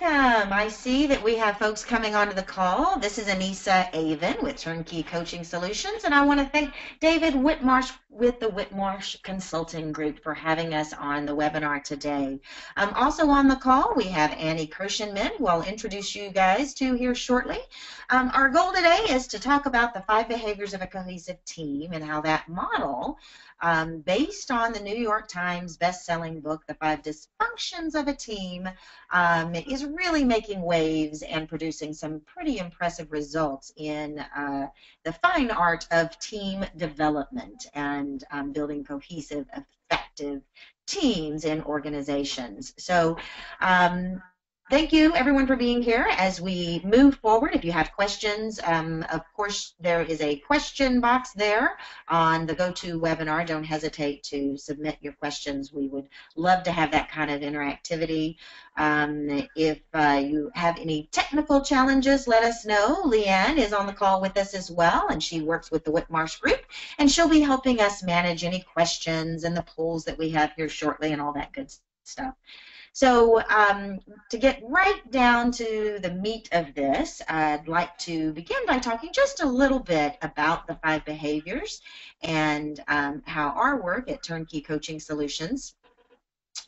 welcome. I see that we have folks coming onto the call. This is Anissa Avon with Turnkey Coaching Solutions, and I want to thank David Whitmarsh with the Whitmarsh Consulting Group for having us on the webinar today. Um, also on the call, we have Annie Kirshenman, who I'll introduce you guys to here shortly. Um, our goal today is to talk about the five behaviors of a cohesive team and how that model um, based on the New York Times best-selling book, The Five Dysfunctions of a Team, um, is really making waves and producing some pretty impressive results in uh, the fine art of team development and um, building cohesive, effective teams in organizations. So um, Thank you, everyone, for being here. As we move forward, if you have questions, um, of course, there is a question box there on the GoToWebinar. Don't hesitate to submit your questions. We would love to have that kind of interactivity. Um, if uh, you have any technical challenges, let us know. Leanne is on the call with us as well, and she works with the Whitmarsh Group, and she'll be helping us manage any questions and the polls that we have here shortly and all that good stuff. So um, to get right down to the meat of this, I'd like to begin by talking just a little bit about the five behaviors and um, how our work at Turnkey Coaching Solutions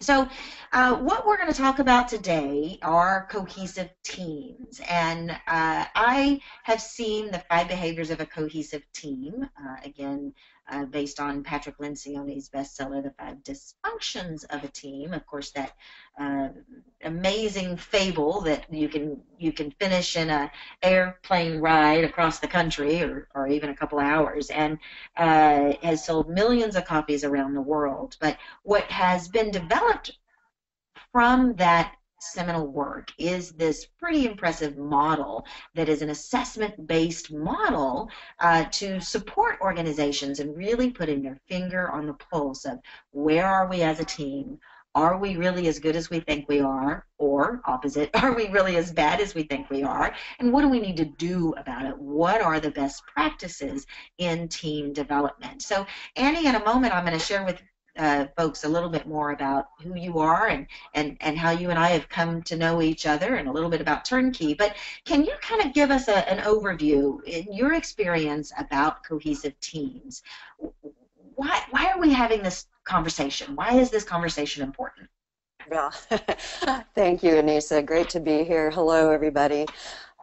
so uh, what we're going to talk about today are cohesive teams. And uh, I have seen the five behaviors of a cohesive team, uh, again, uh, based on Patrick Lencioni's bestseller, The Five Dysfunctions of a Team. Of course, that uh, amazing fable that you can you can finish in a airplane ride across the country, or, or even a couple hours, and uh, has sold millions of copies around the world. But what has been developed from that seminal work is this pretty impressive model that is an assessment based model uh, to support organizations and really putting their finger on the pulse of where are we as a team? Are we really as good as we think we are or opposite are we really as bad as we think we are? And what do we need to do about it? What are the best practices in team development? So annie in a moment i'm going to share with uh, folks a little bit more about who you are and, and, and how you and I have come to know each other and a little bit about Turnkey. But can you kind of give us a, an overview in your experience about cohesive teams? Why, why are we having this conversation? Why is this conversation important? Well, thank you, Anissa. Great to be here. Hello, everybody.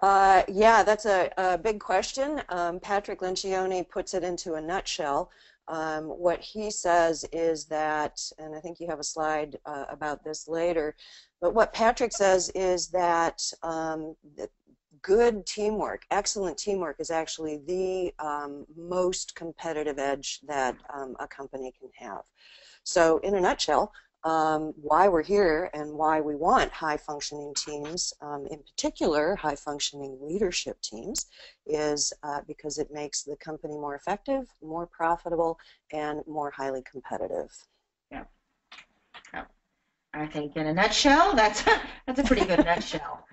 Uh, yeah, that's a, a big question. Um, Patrick Lencioni puts it into a nutshell. Um, what he says is that, and I think you have a slide uh, about this later, but what Patrick says is that um, good teamwork, excellent teamwork is actually the um, most competitive edge that um, a company can have. So in a nutshell, um, why we're here and why we want high functioning teams, um, in particular high functioning leadership teams, is uh, because it makes the company more effective, more profitable, and more highly competitive. Yeah. yeah. I think in a nutshell, that's that's a pretty good nutshell.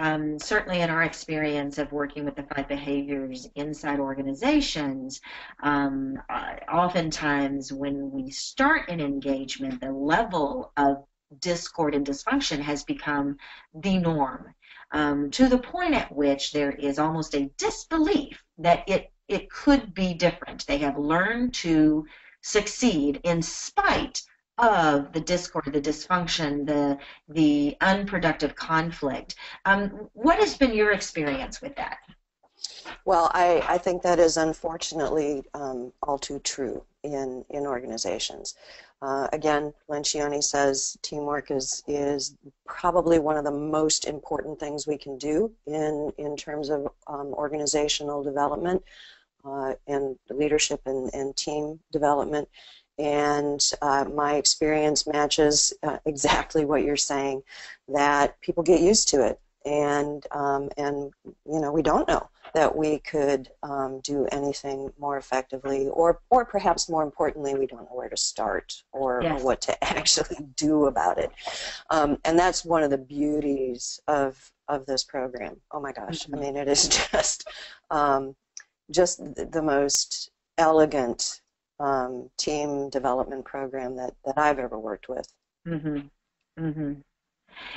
Um, certainly in our experience of working with the five behaviors inside organizations, um, uh, oftentimes when we start an engagement, the level of discord and dysfunction has become the norm um, to the point at which there is almost a disbelief that it, it could be different. They have learned to succeed in spite of the discord, the dysfunction, the the unproductive conflict. Um, what has been your experience with that? Well, I, I think that is unfortunately um, all too true in, in organizations. Uh, again, Lencioni says teamwork is, is probably one of the most important things we can do in, in terms of um, organizational development uh, and leadership and, and team development and uh, my experience matches uh, exactly what you're saying that people get used to it and um, and you know we don't know that we could um, do anything more effectively or or perhaps more importantly we don't know where to start or, yes. or what to actually do about it um, and that's one of the beauties of of this program oh my gosh mm-hmm. I mean it is just um, just the most elegant um, team development program that, that I've ever worked with. Mm-hmm. Mm-hmm.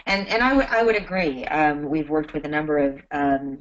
and and I would I would agree. Um, we've worked with a number of um,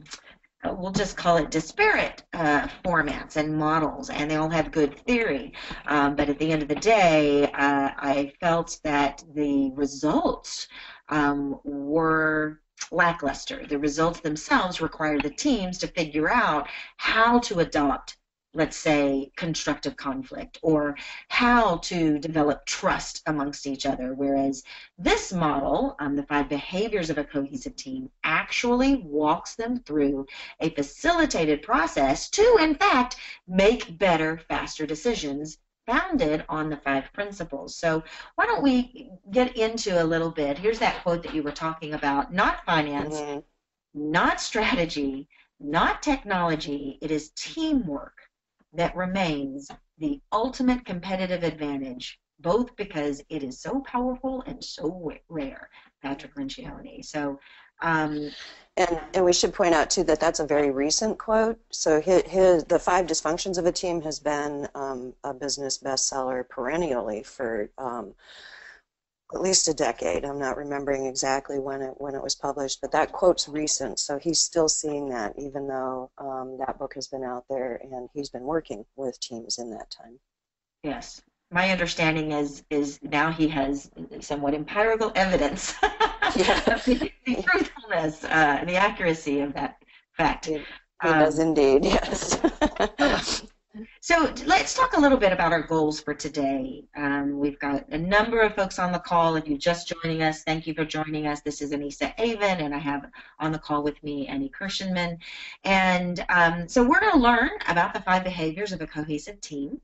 we'll just call it disparate uh, formats and models, and they all have good theory. Um, but at the end of the day, uh, I felt that the results um, were lackluster. The results themselves require the teams to figure out how to adopt let's say, constructive conflict or how to develop trust amongst each other. Whereas this model, um, the five behaviors of a cohesive team, actually walks them through a facilitated process to, in fact, make better, faster decisions founded on the five principles. So why don't we get into a little bit? Here's that quote that you were talking about, not finance, mm-hmm. not strategy, not technology, it is teamwork that remains the ultimate competitive advantage, both because it is so powerful and so rare, Patrick Lencioni. So, um, and, and we should point out too that that's a very recent quote. So his, his the five dysfunctions of a team has been um, a business bestseller perennially for um, at least a decade. I'm not remembering exactly when it when it was published, but that quote's recent, so he's still seeing that, even though um, that book has been out there and he's been working with teams in that time. Yes, my understanding is is now he has somewhat empirical evidence yeah. of the, the truthfulness uh, and the accuracy of that fact. He, he um, does indeed, yes. So let's talk a little bit about our goals for today. Um, we've got a number of folks on the call. If you're just joining us, thank you for joining us. This is Anissa Avon, and I have on the call with me Annie Kirschenman. And um, so we're going to learn about the five behaviors of a cohesive team.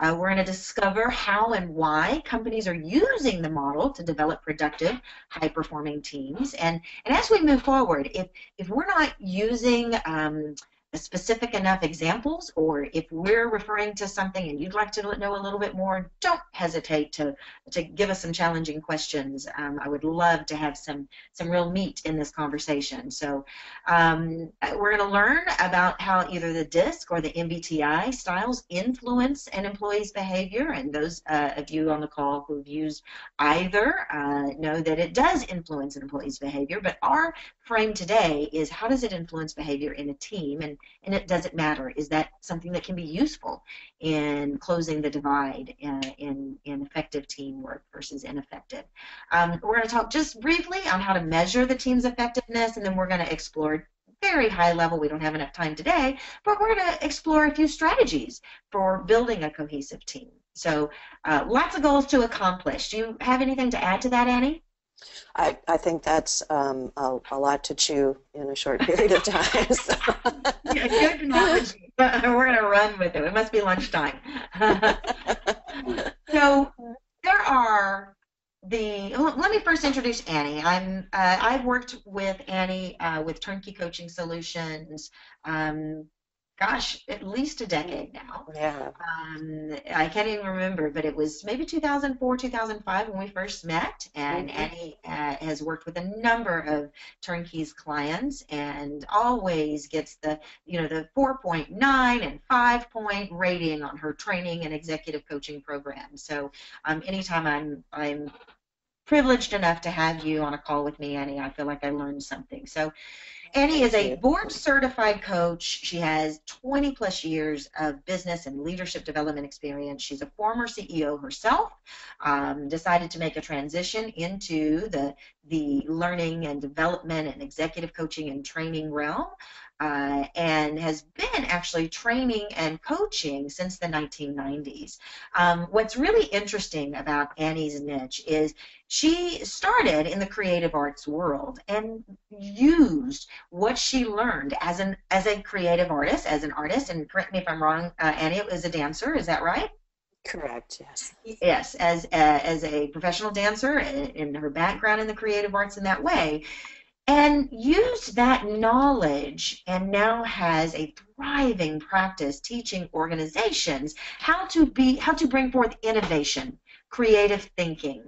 Uh, we're going to discover how and why companies are using the model to develop productive, high-performing teams. And, and as we move forward, if, if we're not using um, specific enough examples, or if we're referring to something and you'd like to know a little bit more, don't hesitate to, to give us some challenging questions. Um, I would love to have some, some real meat in this conversation. So um, we're going to learn about how either the DiSC or the MBTI styles influence an employee's behavior, and those uh, of you on the call who've used either uh, know that it does influence an employee's behavior, but our frame today is how does it influence behavior in a team, and and it does it matter. Is that something that can be useful in closing the divide in, in, in effective teamwork versus ineffective? Um, we're going to talk just briefly on how to measure the team's effectiveness, and then we're going to explore very high level. We don't have enough time today, but we're going to explore a few strategies for building a cohesive team. So, uh, lots of goals to accomplish. Do you have anything to add to that, Annie? I, I think that's um, a, a, lot to chew in a short period of time. So. yeah, good analogy. We're going to run with it. It must be lunchtime. so there are the. Let me first introduce Annie. I'm. Uh, I've worked with Annie uh, with Turnkey Coaching Solutions. Um, gosh, at least a decade now. Yeah. Um, I can't even remember, but it was maybe 2004, 2005 when we first met. And mm-hmm. Annie uh, has worked with a number of Turnkeys clients and always gets the, you know, the 4.9 and 5 point rating on her training and executive coaching program. So um, anytime I'm, I'm privileged enough to have you on a call with me, Annie, I feel like I learned something. So Annie is a board certified coach. She has 20 plus years of business and leadership development experience. She's a former CEO herself, um, decided to make a transition into the, the learning and development and executive coaching and training realm uh, and has been actually training and coaching since the 1990s. Um, what's really interesting about Annie's niche is she started in the creative arts world and used what she learned as an as a creative artist, as an artist. And correct me if I'm wrong, uh, Annie was a dancer. Is that right? Correct. Yes. Yes, as uh, as a professional dancer in her background in the creative arts in that way and used that knowledge and now has a thriving practice teaching organizations how to be how to bring forth innovation creative thinking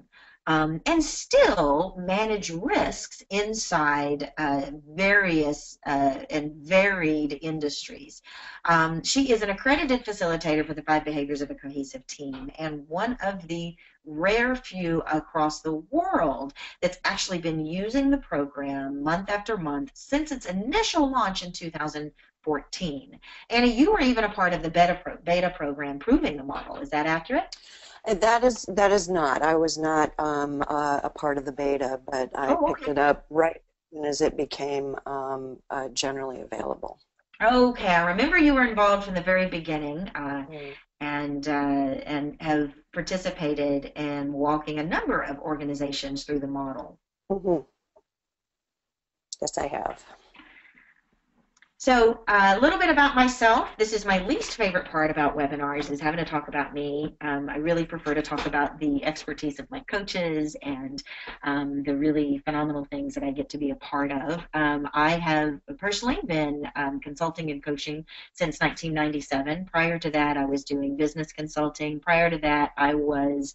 um, and still manage risks inside uh, various uh, and varied industries. Um, she is an accredited facilitator for the five behaviors of a cohesive team and one of the rare few across the world that's actually been using the program month after month since its initial launch in 2014. Anna, you were even a part of the beta, pro beta program proving the model. Is that accurate? That is that is not. I was not um, uh, a part of the beta, but I Oh, picked okay. it up right as it became um, uh, generally available. Okay, I remember you were involved from the very beginning uh, and uh, and have participated in walking a number of organizations through the model. hmm Yes, I have. So uh, a little bit about myself. This is my least favorite part about webinars is having to talk about me. Um, I really prefer to talk about the expertise of my coaches and um, the really phenomenal things that I get to be a part of. Um, I have personally been um, consulting and coaching since 1997. Prior to that, I was doing business consulting. Prior to that, I was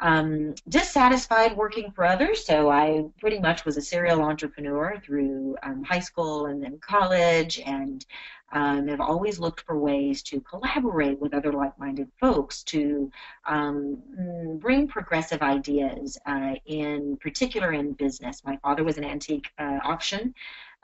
um, dissatisfied working for others, so I pretty much was a serial entrepreneur through um, high school and then college, and um, have always looked for ways to collaborate with other like-minded folks to um, mm, bring progressive ideas, uh, in particular in business. My father was an antique uh, auction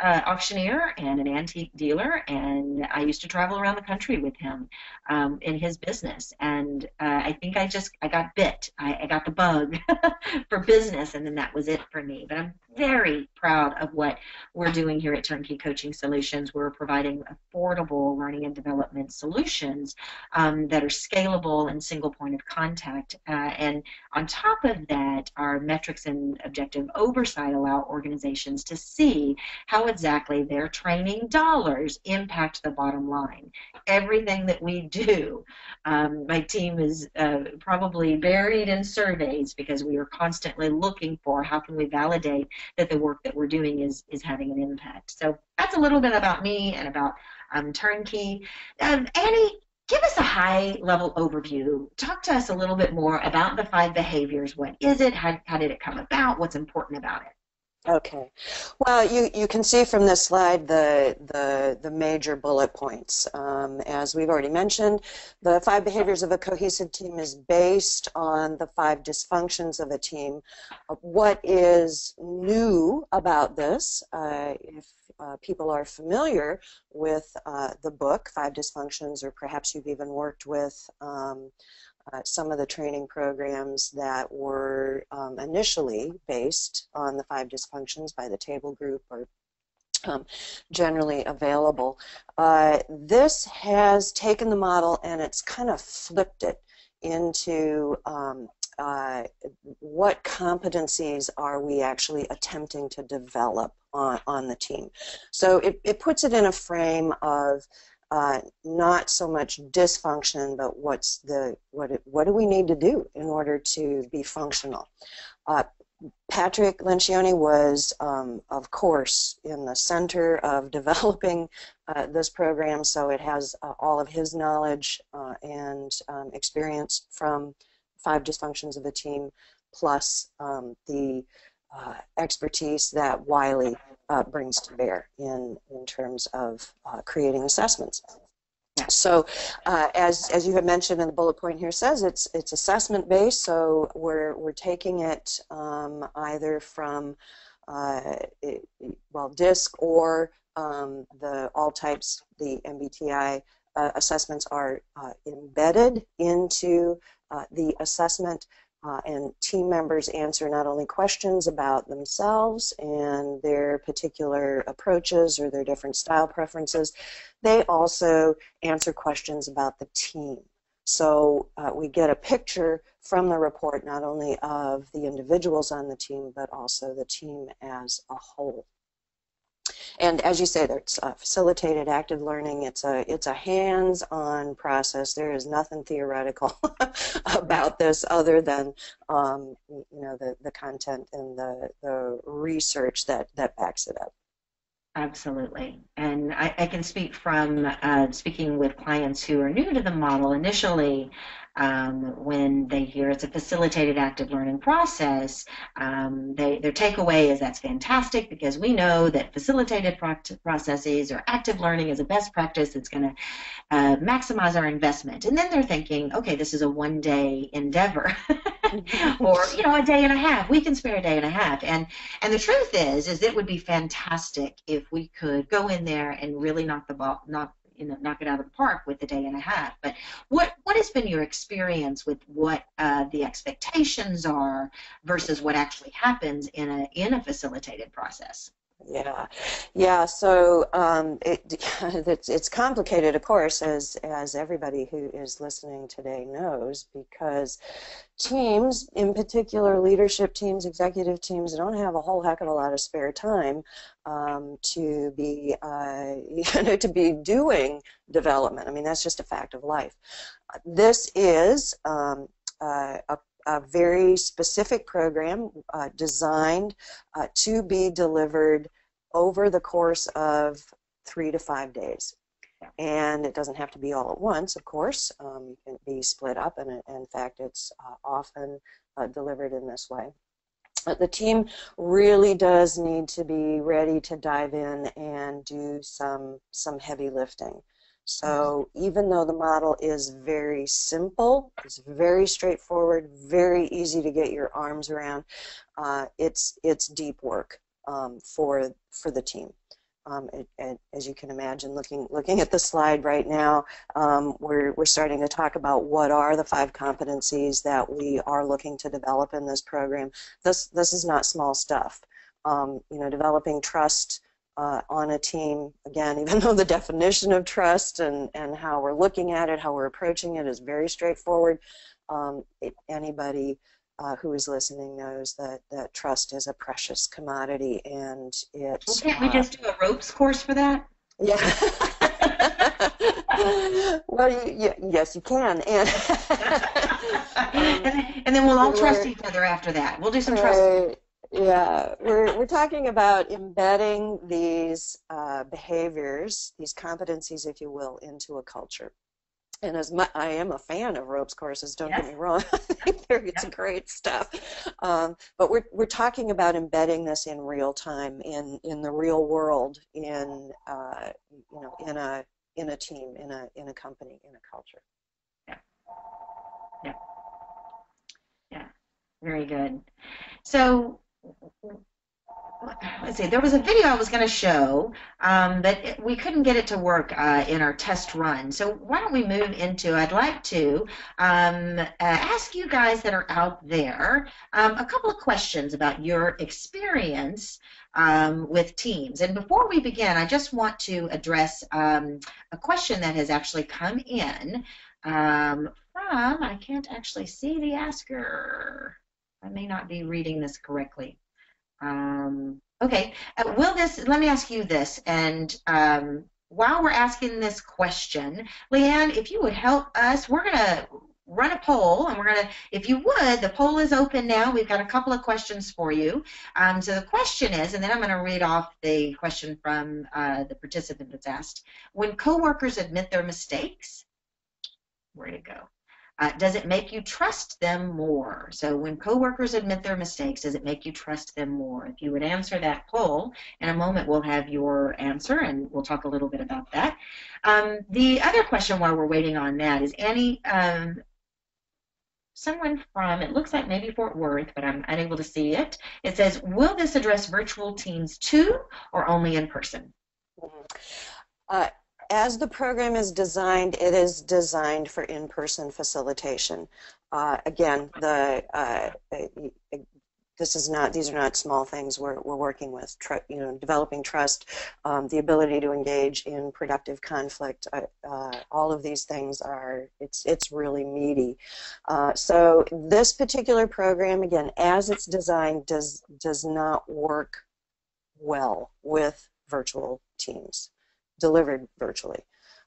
uh, auctioneer and an antique dealer, and I used to travel around the country with him um, in his business. And uh, I think I just I got bit. I, I got the bug for business, and then that was it for me. But I'm very proud of what we're doing here at Turnkey Coaching Solutions. We're providing affordable learning and development solutions um, that are scalable and single point of contact. Uh, and on top of that, our metrics and objective oversight allow organizations to see how exactly their training dollars impact the bottom line. Everything that we do, um, my team is uh, probably buried in surveys because we are constantly looking for how can we validate that the work that we're doing is is having an impact. So that's a little bit about me and about um, Turnkey. Um, Annie, give us a high level overview. Talk to us a little bit more about the five behaviors. What is it? How, how did it come about? What's important about it? Okay. Well, you, you can see from this slide the, the, the major bullet points. Um, as we've already mentioned, the five behaviors of a cohesive team is based on the five dysfunctions of a team. Uh, What is new about this, uh, if uh, people are familiar with uh, the book, Five Dysfunctions, or perhaps you've even worked with um, uh, some of the training programs that were um, initially based on the five dysfunctions by the table group or um, generally available. Uh, this has taken the model and it's kind of flipped it into um, uh, what competencies are we actually attempting to develop on, on the team. So it, it puts it in a frame of uh, not so much dysfunction, but what's the what what do we need to do in order to be functional? Uh, Patrick Lencioni was, um, of course, in the center of developing uh, this program, so it has uh, all of his knowledge uh, and um, experience from five dysfunctions of a team, plus um, the uh, expertise that Wiley uh, brings to bear in, in terms of uh, creating assessments. So, uh, as, as you have mentioned, and the bullet point here says, it's it's assessment based. So we're we're taking it um, either from uh, it, well DiSC or um, the all types, the MBTI uh, assessments are uh, embedded into uh, the assessment uh, and team members answer not only questions about themselves and their particular approaches or their different style preferences, they also answer questions about the team. So uh, we get a picture from the report not only of the individuals on the team, but also the team as a whole. And as you say, it's uh, facilitated active learning. It's a it's a hands-on process. There is nothing theoretical about this other than um, you know the, the content and the, the research that, that backs it up. Absolutely. And I, I can speak from uh, speaking with clients who are new to the model. Initially, um, when they hear it's a facilitated active learning process, um, they, their takeaway is that's fantastic because we know that facilitated processes or active learning is a best practice that's going to uh, maximize our investment. And then they're thinking, okay, this is a one-day endeavor, or you know, a day and a half. We can spare a day and a half. And and the truth is, is it would be fantastic if we could go in there and really knock the ball, knock you know knock it out of the park with a day and a half. But what what has been your experience with what uh, the expectations are versus what actually happens in a in a facilitated process? Yeah, yeah. So um, it, it's, it's complicated, of course, as as everybody who is listening today knows, because teams, in particular leadership teams, executive teams, don't have a whole heck of a lot of spare time um, to be uh, you know to be doing development. I mean, that's just a fact of life. This is um, uh, a a very specific program uh, designed uh, to be delivered over the course of three to five days. And it doesn't have to be all at once, of course. Um, you can be split up, and in fact, it's uh, often uh, delivered in this way. But the team really does need to be ready to dive in and do some some heavy lifting. So even though the model is very simple, it's very straightforward, very easy to get your arms around, uh, it's, it's deep work um, for, for the team. Um, and, as you can imagine, looking looking at the slide right now, um, we're we're starting to talk about what are the five competencies that we are looking to develop in this program. This this is not small stuff. Um, you know, developing trust uh, on a team, again, even though the definition of trust and, and how we're looking at it, how we're approaching it is very straightforward, um, it, anybody uh, who is listening knows that, that trust is a precious commodity and it... Well, can't we uh, just do a ropes course for that? Yeah. well, you, you, yes, you can. And, and, then, and, then, we'll all trust each other after that. We'll do some trust. Yeah, we're, we're talking about embedding these uh, behaviors, these competencies, if you will, into a culture. And as my, I am a fan of ropes courses, don't yes. get me wrong, I think it's yep. great stuff. Um, but we're, we're talking about embedding this in real time, in, in the real world, in uh, you know, in a in a team, in a in a company, in a culture. Yeah. Yeah. Yeah. Very good. So let's see, there was a video I was going to show, um, but it, we couldn't get it to work uh, in our test run. So why don't we move into, I'd like to um, uh, ask you guys that are out there um, a couple of questions about your experience um, with teams. And before we begin, I just want to address um, a question that has actually come in um, from, I can't actually see the asker. I may not be reading this correctly. Um, okay, uh, will this, let me ask you this, and um, while we're asking this question, Leanne, if you would help us, we're going to run a poll, and we're going to, if you would, the poll is open now. We've got a couple of questions for you. Um, so the question is, and then I'm going to read off the question from uh, the participant that's asked, when coworkers admit their mistakes, where to go? Uh, does it make you trust them more? So when coworkers admit their mistakes, does it make you trust them more? If you would answer that poll, in a moment we'll have your answer and we'll talk a little bit about that. Um, the other question while we're waiting on that is Annie, um, someone from, it looks like maybe Fort Worth, but I'm unable to see it. It says, will this address virtual teams too or only in person? Uh, as the program is designed, it is designed for in-person facilitation. Uh, again, the uh, uh, this is not; these are not small things we're we're working with. you know, developing trust, um, the ability to engage in productive conflict. Uh, uh, all of these things are it's it's really meaty. Uh, so this particular program, again, as it's designed, does does not work well with virtual teams delivered virtually.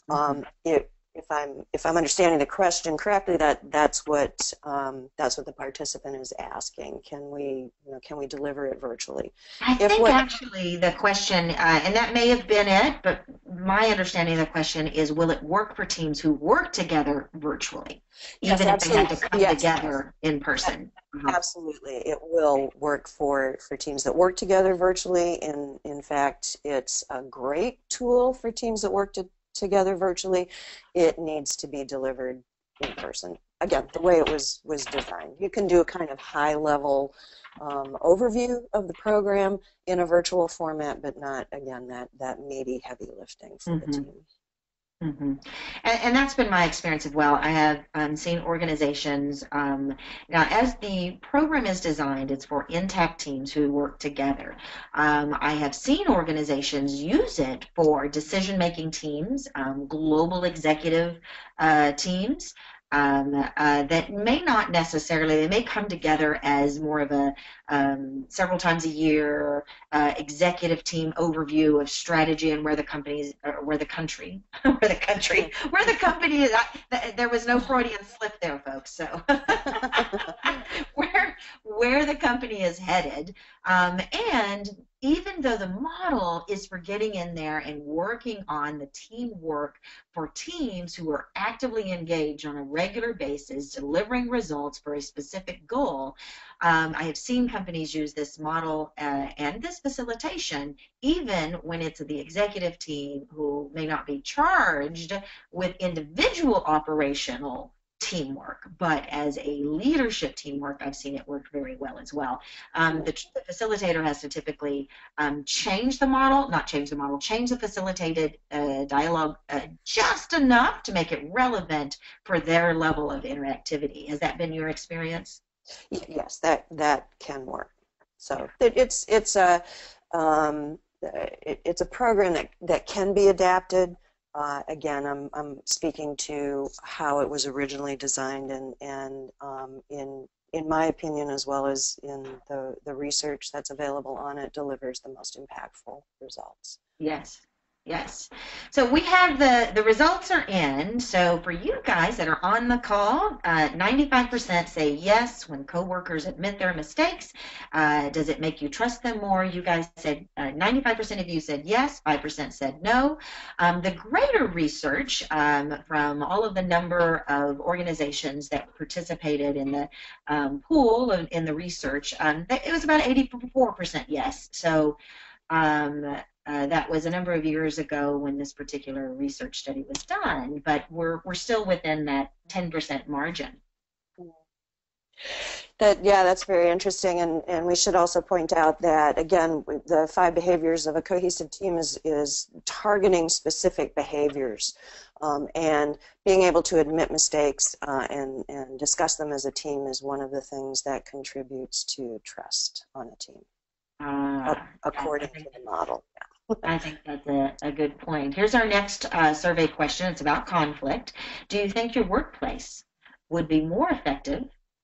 Mm-hmm. Um, it if I'm if I'm understanding the question correctly, that that's what um, that's what the participant is asking. Can we you know can we deliver it virtually? I If think what- actually the question, uh, and that may have been it, but my understanding of the question is, will it work for teams who work together virtually, Yes, even if they had to come Yes. together in person? Uh-huh. Absolutely, it will work for for teams that work together virtually. And in fact, it's a great tool for teams that work to, together virtually. It needs to be delivered in person. Again, the way it was was designed. You can do a kind of high level um, overview of the program in a virtual format, but not again that that meaty heavy lifting for the Mhm. team. Hmm And, and that's been my experience as well. I have um, seen organizations, um, now as the program is designed, it's for intact teams who work together. Um, I have seen organizations use it for decision making teams, um, global executive uh, teams. Um, uh, that may not necessarily, they may come together as more of a um, several times a year uh, executive team overview of strategy and where the companies, or where the country, where the country, where the company is. I, there was no Freudian slip there, folks. So where where the company is headed, um, and even though the model is for getting in there and working on the teamwork for teams who are actively engaged on a regular basis, delivering results for a specific goal, um, I have seen companies use this model uh, and this facilitation even when it's the executive team who may not be charged with individual operational teamwork, but as a leadership teamwork, I've seen it work very well as well. Um, the, the facilitator has to typically um, change the model, not change the model, change the facilitated uh, dialogue uh, just enough to make it relevant for their level of interactivity. Has that been your experience? Yes, that that can work. So it's it's a um, it, it's a program that, that can be adapted. Uh, again, I'm I'm speaking to how it was originally designed and and um, in in my opinion as well as in the the research that's available on it delivers the most impactful results. Yes. Yes. So we have the, the results are in. So for you guys that are on the call, uh, 95% say yes when coworkers admit their mistakes. Uh, does it make you trust them more? You guys said uh, 95% of you said yes, 5% said no. Um, the greater research um, from all of the number of organizations that participated in the um, pool of, in the research, um, it was about 84% yes. So um, uh, that was a number of years ago when this particular research study was done, but we're, we're still within that 10% margin. That yeah, that's very interesting, and and we should also point out that again, the five behaviors of a cohesive team is is targeting specific behaviors, um, and being able to admit mistakes uh, and and discuss them as a team is one of the things that contributes to trust on a team, Uh, according to the model. I think that's a, a good point. Here's our next uh, survey question. It's about conflict. Do you think your workplace would be more effective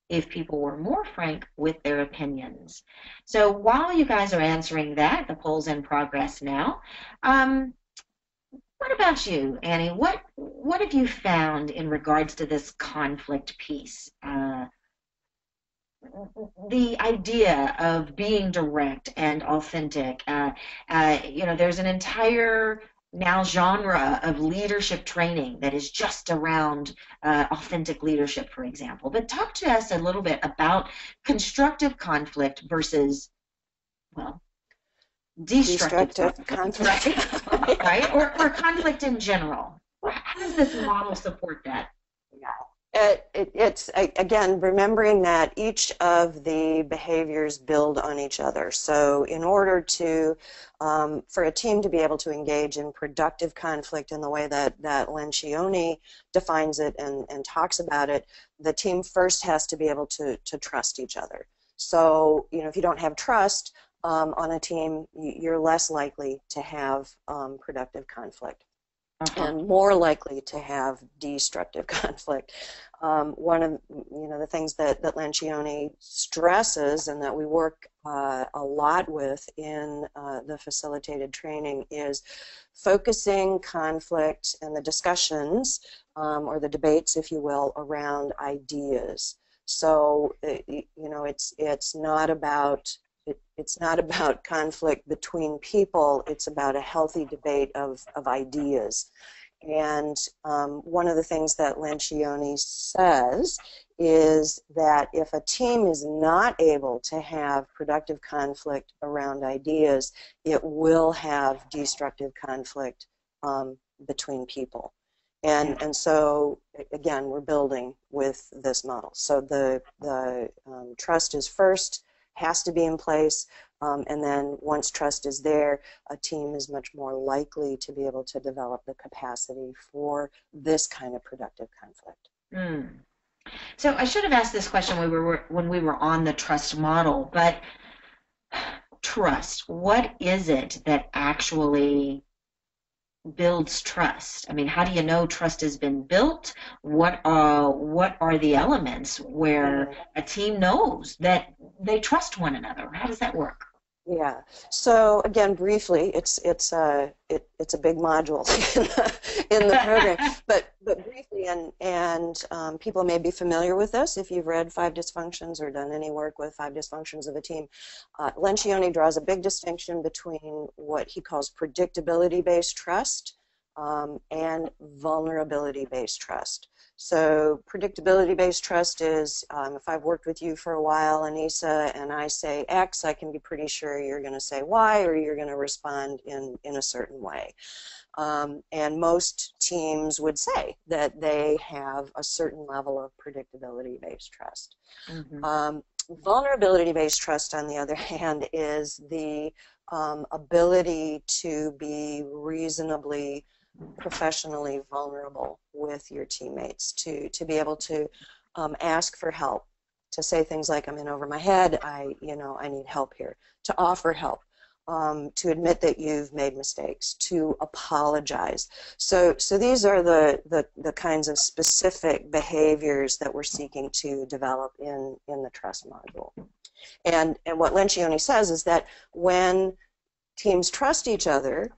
if people were more frank with their opinions? So while you guys are answering that, the poll's in progress now. Um, what about you, Annie? What what have you found in regards to this conflict piece? Uh, the idea of being direct and authentic. Uh, uh, you know, there's an entire now genre of leadership training that is just around uh, authentic leadership, for example. But talk to us a little bit about constructive conflict versus, well, destructive, Destructive conflict, conflict. right? right? Or, or conflict in general. How does this model support that? It, it, it's again remembering that each of the behaviors build on each other. So, in order to um, for a team to be able to engage in productive conflict in the way that that Lencioni defines it and, and talks about it, the team first has to be able to to trust each other. So, you know, if you don't have trust um, on a team, you're less likely to have um, productive conflict. Uh-huh. and more likely to have destructive conflict. Um, one of you know the things that that Lencioni stresses and that we work uh, a lot with in uh, the facilitated training is focusing conflict and the discussions um, or the debates, if you will, around ideas. So uh, you know it's it's not about it, it's not about conflict between people, it's about a healthy debate of, of ideas. And um, one of the things that Lencioni says is that if a team is not able to have productive conflict around ideas, it will have destructive conflict um, between people. And, and so, again, we're building with this model. So the, the um, trust is first, has to be in place. Um, and then once trust is there, a team is much more likely to be able to develop the capacity for this kind of productive conflict. Mm. So I should have asked this question when we were when we were on the trust model, but trust, what is it that actually builds trust? I mean, how do you know trust has been built? What uh what are the elements where a team knows that they trust one another? How does that work? Yeah. So again, briefly, it's it's a it, it's a big module in the, in the program, but but briefly, and and um, people may be familiar with this if you've read Five Dysfunctions or done any work with Five Dysfunctions of a Team. Uh, Lencioni draws a big distinction between what he calls predictability-based trust um, and vulnerability-based trust. So predictability-based trust is um, if I've worked with you for a while, Anissa, and I say X, I can be pretty sure you're going to say Y or you're going to respond in, in a certain way. Um, and most teams would say that they have a certain level of predictability-based trust. Mm-hmm. Um, vulnerability-based trust, on the other hand, is the um, ability to be reasonably professionally vulnerable with your teammates to to be able to um, ask for help to say things like i'm in over my head. I you know i need help here to offer help um, to admit that you've made mistakes to apologize. So so these are the, the the kinds of specific behaviors that we're seeking to develop in in the trust module. And and what lencioni says is that when teams trust each other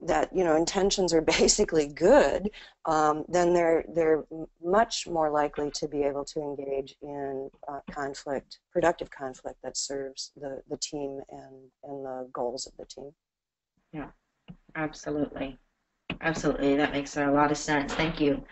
that you know intentions are basically good, um, then they're they're much more likely to be able to engage in uh, conflict, productive conflict that serves the the team and and the goals of the team. Yeah, absolutely. Absolutely, that makes a lot of sense. Thank you.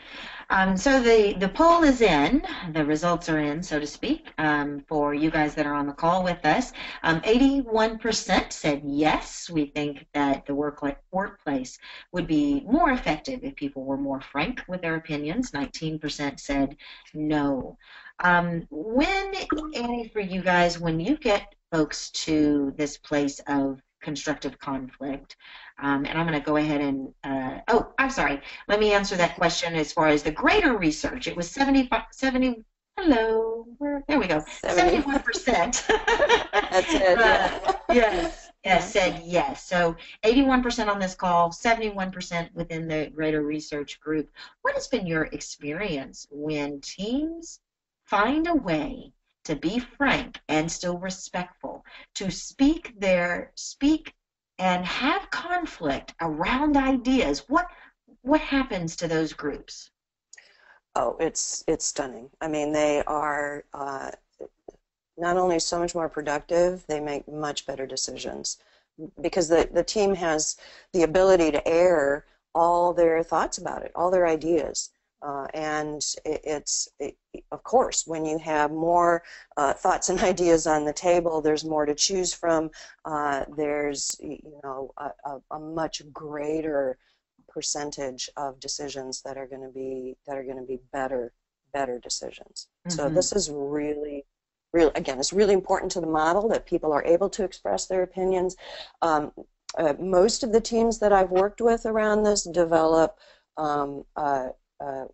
Um, so the, the poll is in, the results are in, so to speak, um, for you guys that are on the call with us. Um, 81% said yes, we think that the work workplace would be more effective if people were more frank with their opinions. 19% said no. Um, when, Annie, for you guys, when you get folks to this place of constructive conflict. Um, and I'm going to go ahead and, uh, oh, I'm sorry. Let me answer that question as far as the greater research. It was 75, 70, hello, where, there we go, 71%. That's it. uh, yes, yes, said yes. So 81% on this call, 71% within the greater research group. What has been your experience when teams find a way to be frank and still respectful, to speak their speak and have conflict around ideas. What what happens to those groups? Oh, it's it's stunning. I mean, they are uh, not only so much more productive, they make much better decisions because the, the team has the ability to air all their thoughts about it, all their ideas. Uh, and it, it's, it, of course, when you have more uh, thoughts and ideas on the table, there's more to choose from. Uh, there's, you know, a, a, a, much greater percentage of decisions that are going to be that are going to be better, better decisions. Mm-hmm. So this is really, really, again, it's really important to the model that people are able to express their opinions. Um, uh, most of the teams that I've worked with around this develop um, uh, uh,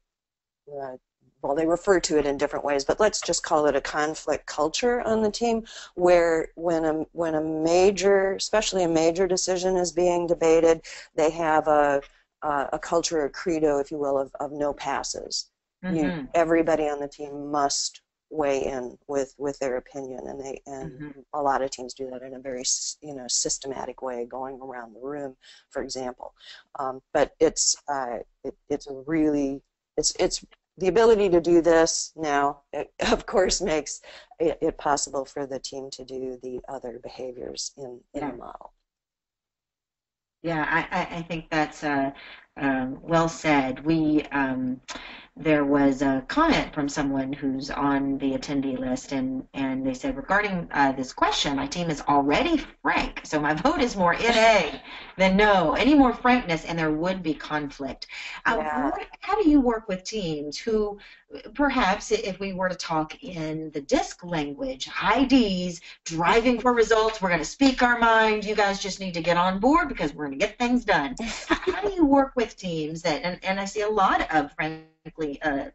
uh, well, they refer to it in different ways, but let's just call it a conflict culture on the team, where when a when a major, especially a major decision is being debated, they have a uh, a culture, a credo, if you will, of, of no passes. Mhm. You, everybody on the team must weigh in with, with their opinion, and they and Mhm. a lot of teams do that in a very you know systematic way, going around the room, for example. Um, but it's uh, it, it's a really it's it's the ability to do this now, it, of course, makes it, it possible for the team to do the other behaviors in, in Yeah. the model. Yeah, I, I, I think that's uh, um, well said. We um, there was a comment from someone who's on the attendee list, and and they said regarding uh, this question, my team is already frank, so my vote is more NA than no. Any more frankness, and there would be conflict. Uh, Yeah. what- how do you work with teams who, perhaps, if we were to talk in the DiSC language, IDs, driving for results, we're going to speak our mind. You guys just need to get on board because we're going to get things done. How do you work with teams that, and, and I see a lot of, frankly, uh,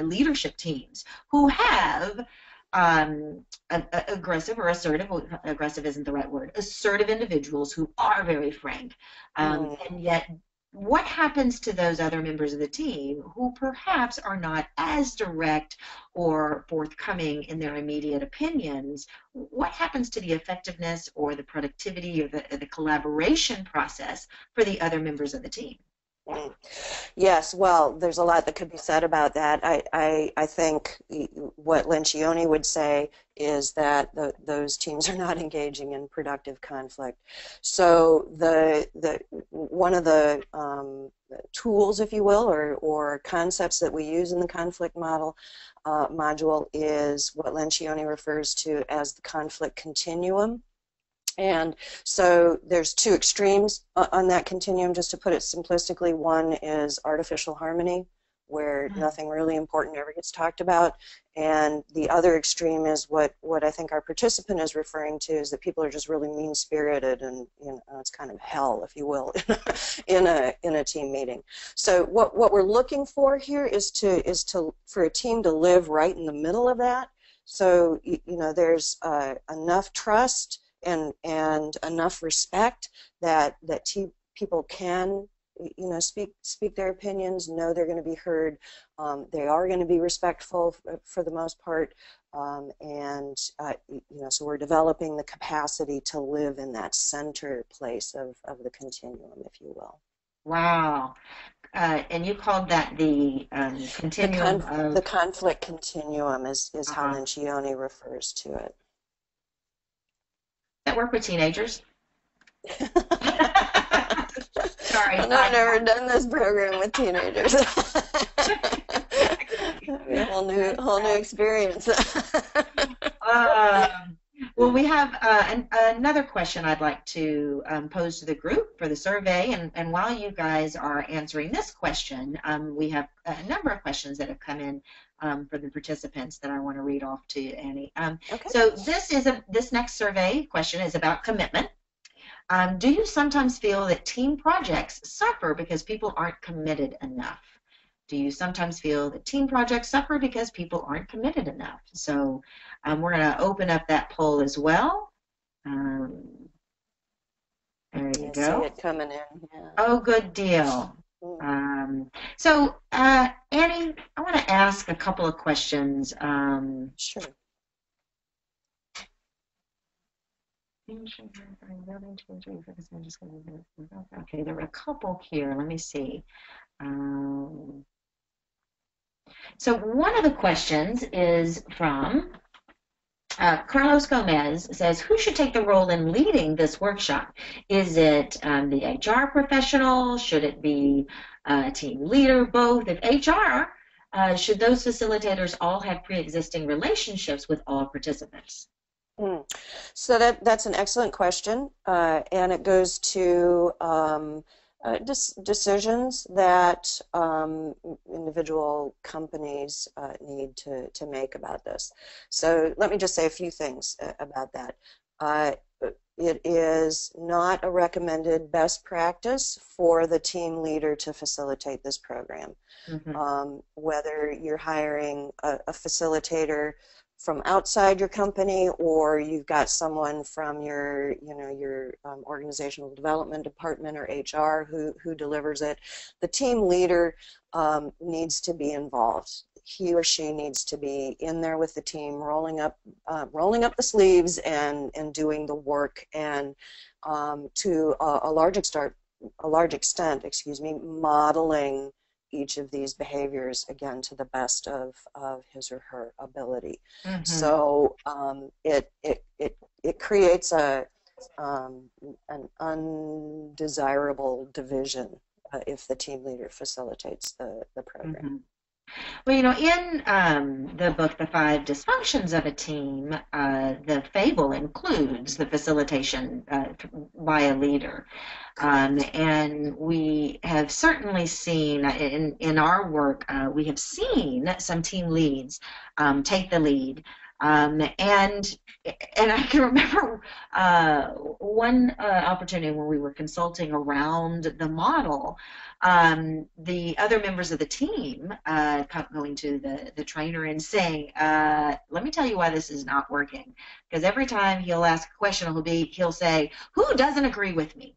leadership teams who have um, a, a- aggressive or assertive, aggressive isn't the right word, assertive individuals who are very frank. Um, Mm. And yet, what happens to those other members of the team who perhaps are not as direct or forthcoming in their immediate opinions? What happens to the effectiveness or the productivity or the, the collaboration process for the other members of the team? Yes, well, there's a lot that could be said about that. I, I, I think what Lencioni would say is that the, those teams are not engaging in productive conflict. So the, the, one of the um, tools, if you will, or, or concepts that we use in the conflict model uh, module is what Lencioni refers to as the conflict continuum. And so there's two extremes on that continuum, just to put it simplistically. One is artificial harmony, where Mhm. nothing really important ever gets talked about. And the other extreme is what, what I think our participant is referring to is that people are just really mean spirited and you know, it's kind of hell, if you will, in a, in a team meeting. So what, what we're looking for here is to, is to, for a team to live right in the middle of that. So, you, you know, there's uh, enough trust and and enough respect that that te- people can you know speak speak their opinions know they're going to be heard um, they are going to be respectful f- for the most part um, and uh, you know so we're developing the capacity to live in that center place of, of the continuum if you will Wow. Uh, and you called that the um, the, continuum conf- of the conflict continuum is, is how Uh-huh. Lencioni refers to it that work with teenagers. Sorry. I've never done this program with teenagers. a whole new, whole new experience. Um, well, we have uh, an, another question I'd like to um, pose to the group for the survey. And, and while you guys are answering this question, um, we have a number of questions that have come in um, for the participants that I want to read off to you, Annie. Um, okay. So this is a this next survey question is about commitment. Um, do you sometimes feel that team projects suffer because people aren't committed enough? Do you sometimes feel that team projects suffer because people aren't committed enough? So um, we're going to open up that poll as well. Um, there you I go. see it coming in. Yeah. Oh, good deal. Mm. Um, so, uh, Annie, I want to ask a couple of questions. Um, Sure. Okay, there were a couple here. Let me see. Um, so one of the questions is from uh, Carlos Gomez says, who should take the role in leading this workshop? Is it um, the HR professional? Should it be a team leader? Both? If HR, uh, should those facilitators all have pre-existing relationships with all participants? Mm. So that that's an excellent question, uh, and it goes to um, uh, dis- decisions that um, individual companies uh, need to, to make about this. So let me just say a few things uh, about that. Uh, it is not a recommended best practice for the team leader to facilitate this program. Mhm. Um, whether you're hiring a, a facilitator from outside your company or you've got someone from your you know your um, organizational development department or HR who who delivers it. The team leader um, needs to be involved. He or she needs to be in there with the team rolling up uh, rolling up the sleeves and and doing the work. And um, to a, a large extent a large extent excuse me modeling each of these behaviors again to the best of, of his or her ability. Mm-hmm. So um, it, it, it, it creates a, um, an undesirable division uh, if the team leader facilitates the, the program. Well, you know, in um, the book, The Five Dysfunctions of a Team, uh, the fable includes the facilitation uh, by a leader. Um, and we have certainly seen uh, in, in our work, uh, we have seen some team leads um, take the lead. Um, and and I can remember uh, one uh, opportunity when we were consulting around the model um, the other members of the team uh, going to the, the trainer and saying, uh, let me tell you why this is not working. Because every time he'll ask a question, he'll, be, he'll say, who doesn't agree with me?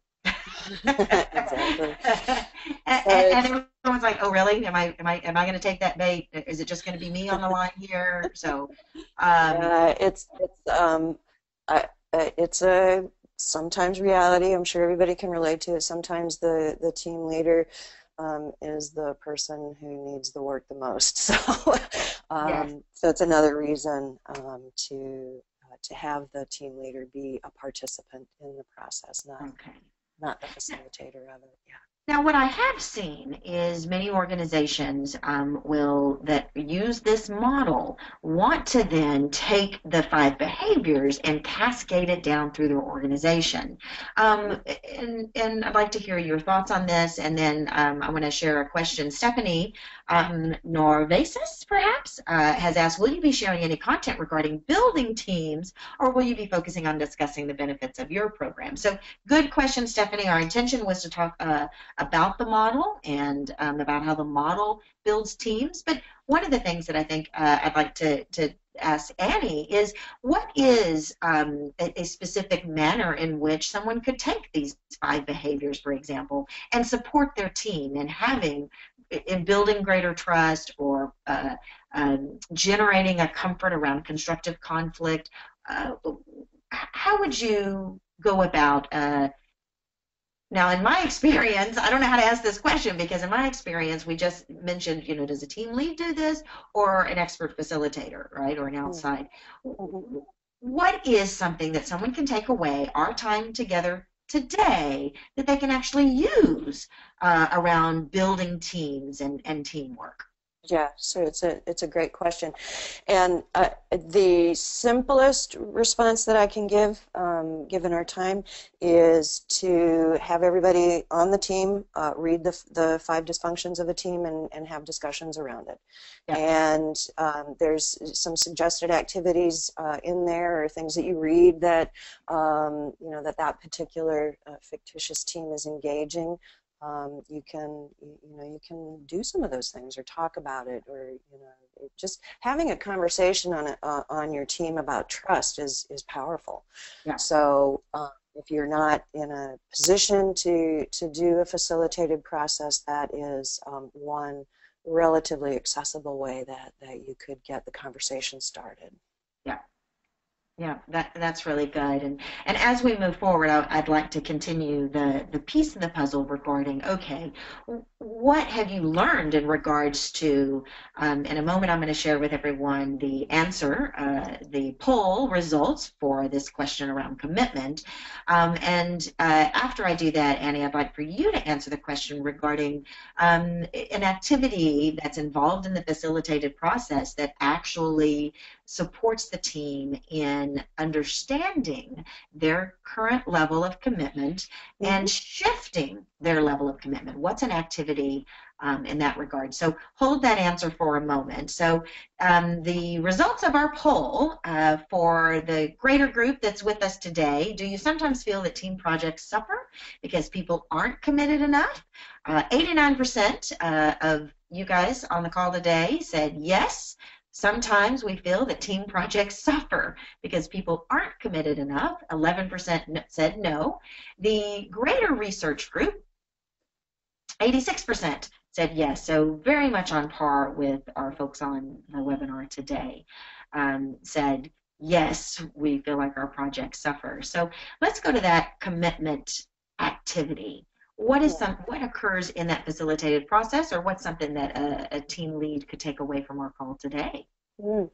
Exactly. and, and, everyone's like, "Oh, really? Am I am I am I going to take that bait? Is it just going to be me on the line here?" So, um, uh, it's it's um, I, it's a sometimes reality. I'm sure everybody can relate to it. Sometimes the the team leader um, is the person who needs the work the most. So, um, yes. so it's another reason um, to uh, to have the team leader be a participant in the process, not okay. Not the facilitator of it. Yeah. Now, what I have seen is many organizations um, will that use this model want to then take the five behaviors and cascade it down through their organization. Um, and, and, I'd like to hear your thoughts on this. And then um, I want to share a question. Stephanie um, Norvasis, perhaps, uh, has asked, will you be sharing any content regarding building teams, or will you be focusing on discussing the benefits of your program? So, good question, Stephanie. Our intention was to talk uh, about the model and um, about how the model builds teams, but one of the things that I think uh, I'd like to, to ask Annie is what is um, a, a, specific manner in which someone could take these five behaviors, for example, and support their team in having in building greater trust or uh, um, generating a comfort around constructive conflict, uh, how would you go about? Uh, now, in my experience, I don't know how to ask this question because in my experience, we just mentioned, you know, does a team lead do this or an expert facilitator, right, or an mm-hmm. outside? What is something that someone can take away our time together today that they can actually use uh, around building teams and, and teamwork? Yeah, so it's a it's a great question, and uh, the simplest response that I can give, um, given our time, is to have everybody on the team uh, read the the five dysfunctions of a team and, and have discussions around it. Yeah. And um, there's some suggested activities uh, in there, or things that you read that um, you know that that particular uh, fictitious team is engaging um, you can you know you can do some of those things or talk about it or you know just having a conversation on it, uh, on your team about trust is is powerful yeah. so uh, if you're not in a position to to do a facilitated process that is um, one relatively accessible way that that you could get the conversation started yeah that that's really good. And and as we move forward, I, would like to continue the the piece of the puzzle regarding okay, what have you learned in regards to? Um, in a moment, I'm going to share with everyone the answer, uh, the poll results for this question around commitment. Um, and uh, after I do that, Annie, I'd like for you to answer the question regarding um, an activity that's involved in the facilitated process that actually supports the team in understanding their current level of commitment mm-hmm. and shifting their level of commitment. What's an activity um, in that regard? So hold that answer for a moment. So um, the results of our poll uh, for the greater group that's with us today, do you sometimes feel that team projects suffer because people aren't committed enough? 89% uh, uh, of you guys on the call today said yes. Sometimes we feel that team projects suffer because people aren't committed enough. 11% said no. The greater research group, 86% said yes. So very much on par with our folks on the webinar today. Um, said yes, we feel like our projects suffer. So let's go to that commitment activity. What is some what occurs in that facilitated process, or what's something that a, a team lead could take away from our call today? Mm.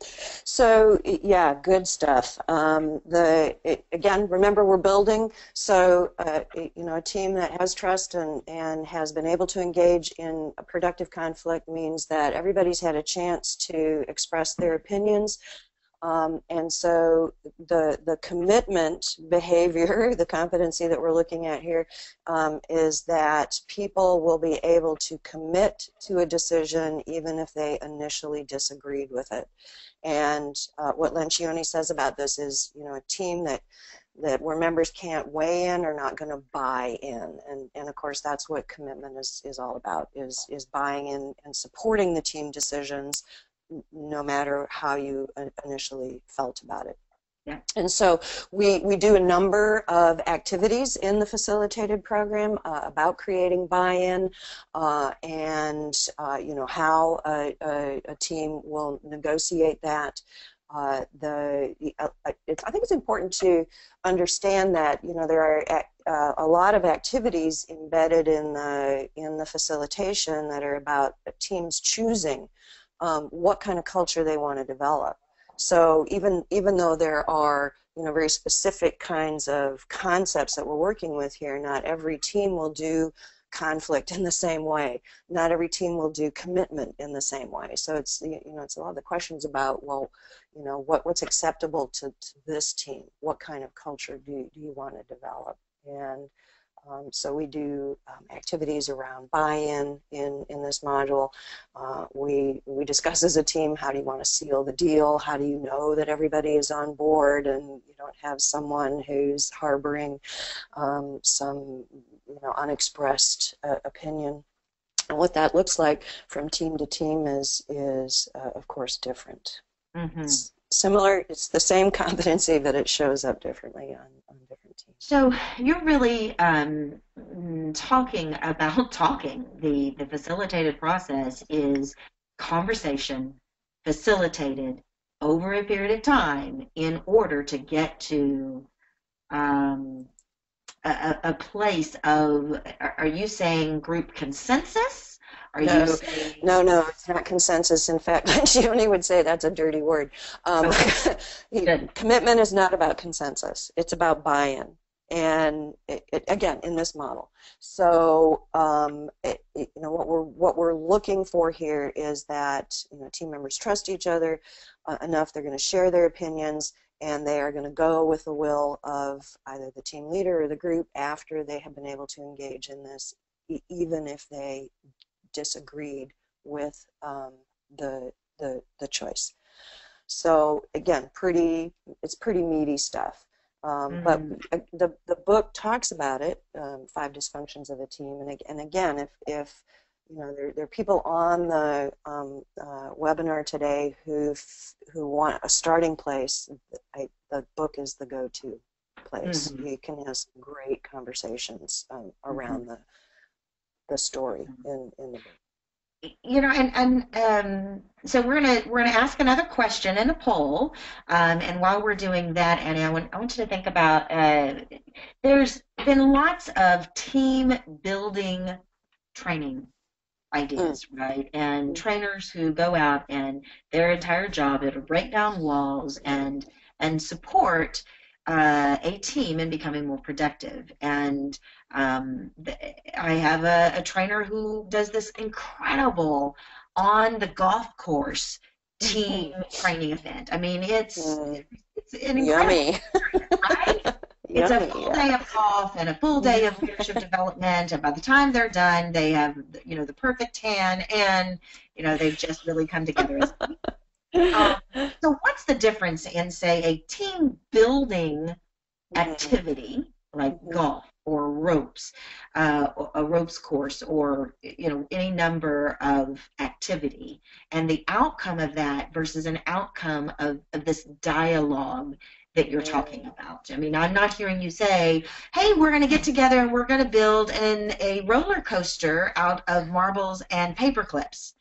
So yeah, good stuff. Um, the it, again, remember we're building. So uh, you know, a team that has trust and and has been able to engage in a productive conflict means that everybody's had a chance to express their opinions. Um, and so the the commitment behavior, the competency that we're looking at here, um, is that people will be able to commit to a decision even if they initially disagreed with it. And uh, what Lencioni says about this is, you know, a team that that where members can't weigh in are not going to buy in and, and of course that's what commitment is, is all about is is buying in and supporting the team decisions no matter how you initially felt about it. Yeah. And so we, we do a number of activities in the facilitated program uh, about creating buy-in uh, and uh, you know how a, a, a, team will negotiate that. Uh, the uh, I think it's important to understand that you know there are uh, a lot of activities embedded in the in the facilitation that are about teams choosing um, what kind of culture they want to develop. So even even though there are you know very specific kinds of concepts that we're working with here, not every team will do conflict in the same way. Not every team will do commitment in the same way. So it's you know it's a lot of the questions about well, you know what what's acceptable to, to this team? What kind of culture do you, do you want to develop? And um, so we do um, activities around buy-in in, in this module. Uh, we, we discuss as a team how do you want to seal the deal, how do you know that everybody is on board and you don't have someone who's harboring um, some you know, unexpressed uh, opinion. And what that looks like from team to team is, is uh, of course, different. Mm -hmm. Similar, it's the same competency, but it shows up differently on, on different teams. So you're really um, talking about talking. The, the facilitated process is conversation facilitated over a period of time in order to get to um, a, a, place of, are you saying group consensus? Are no, you no, no, it's not consensus. In fact, Lencioni would say that's a dirty word. Um, okay. commitment is not about consensus. It's about buy-in. And it, it, again, in this model, so um, it, you know what we're what we're looking for here is that you know team members trust each other uh, enough. They're going to share their opinions, and they are going to go with the will of either the team leader or the group after they have been able to engage in this, even if they disagreed with um, the, the, the choice. So again, pretty it's pretty meaty stuff. Um, mm-hmm. But the the book talks about it, um, five dysfunctions of a team, and and again, if if you know there, there are people on the um, uh, webinar today who who want a starting place, I, the book is the go-to place. Mm-hmm. You can have some great conversations um, around mm-hmm. the the story in, in the book you know and and um, so we're gonna we're gonna ask another question in a poll um, and while we're doing that Annie I want, I want you to think about uh, there's been lots of team building training ideas mm. right and trainers who go out and their entire job is to break down walls and and support uh, a team in becoming more productive. And um, I have a, a, trainer who does this incredible on the golf course team training event. I mean, it's mm. it's an incredible, Yummy. right? It's a full day of golf and a full day of leadership development, and by the time they're done, they have you know the perfect tan, and you know they've just really come together as um, so what's the difference in, say, a team building activity like golf or ropes, uh, a ropes course, or you know any number of activity, and the outcome of that versus an outcome of, of this dialogue that you're talking about. I mean, I'm not hearing you say, "Hey, we're going to get together and we're going to build an, a roller coaster out of marbles and paper clips."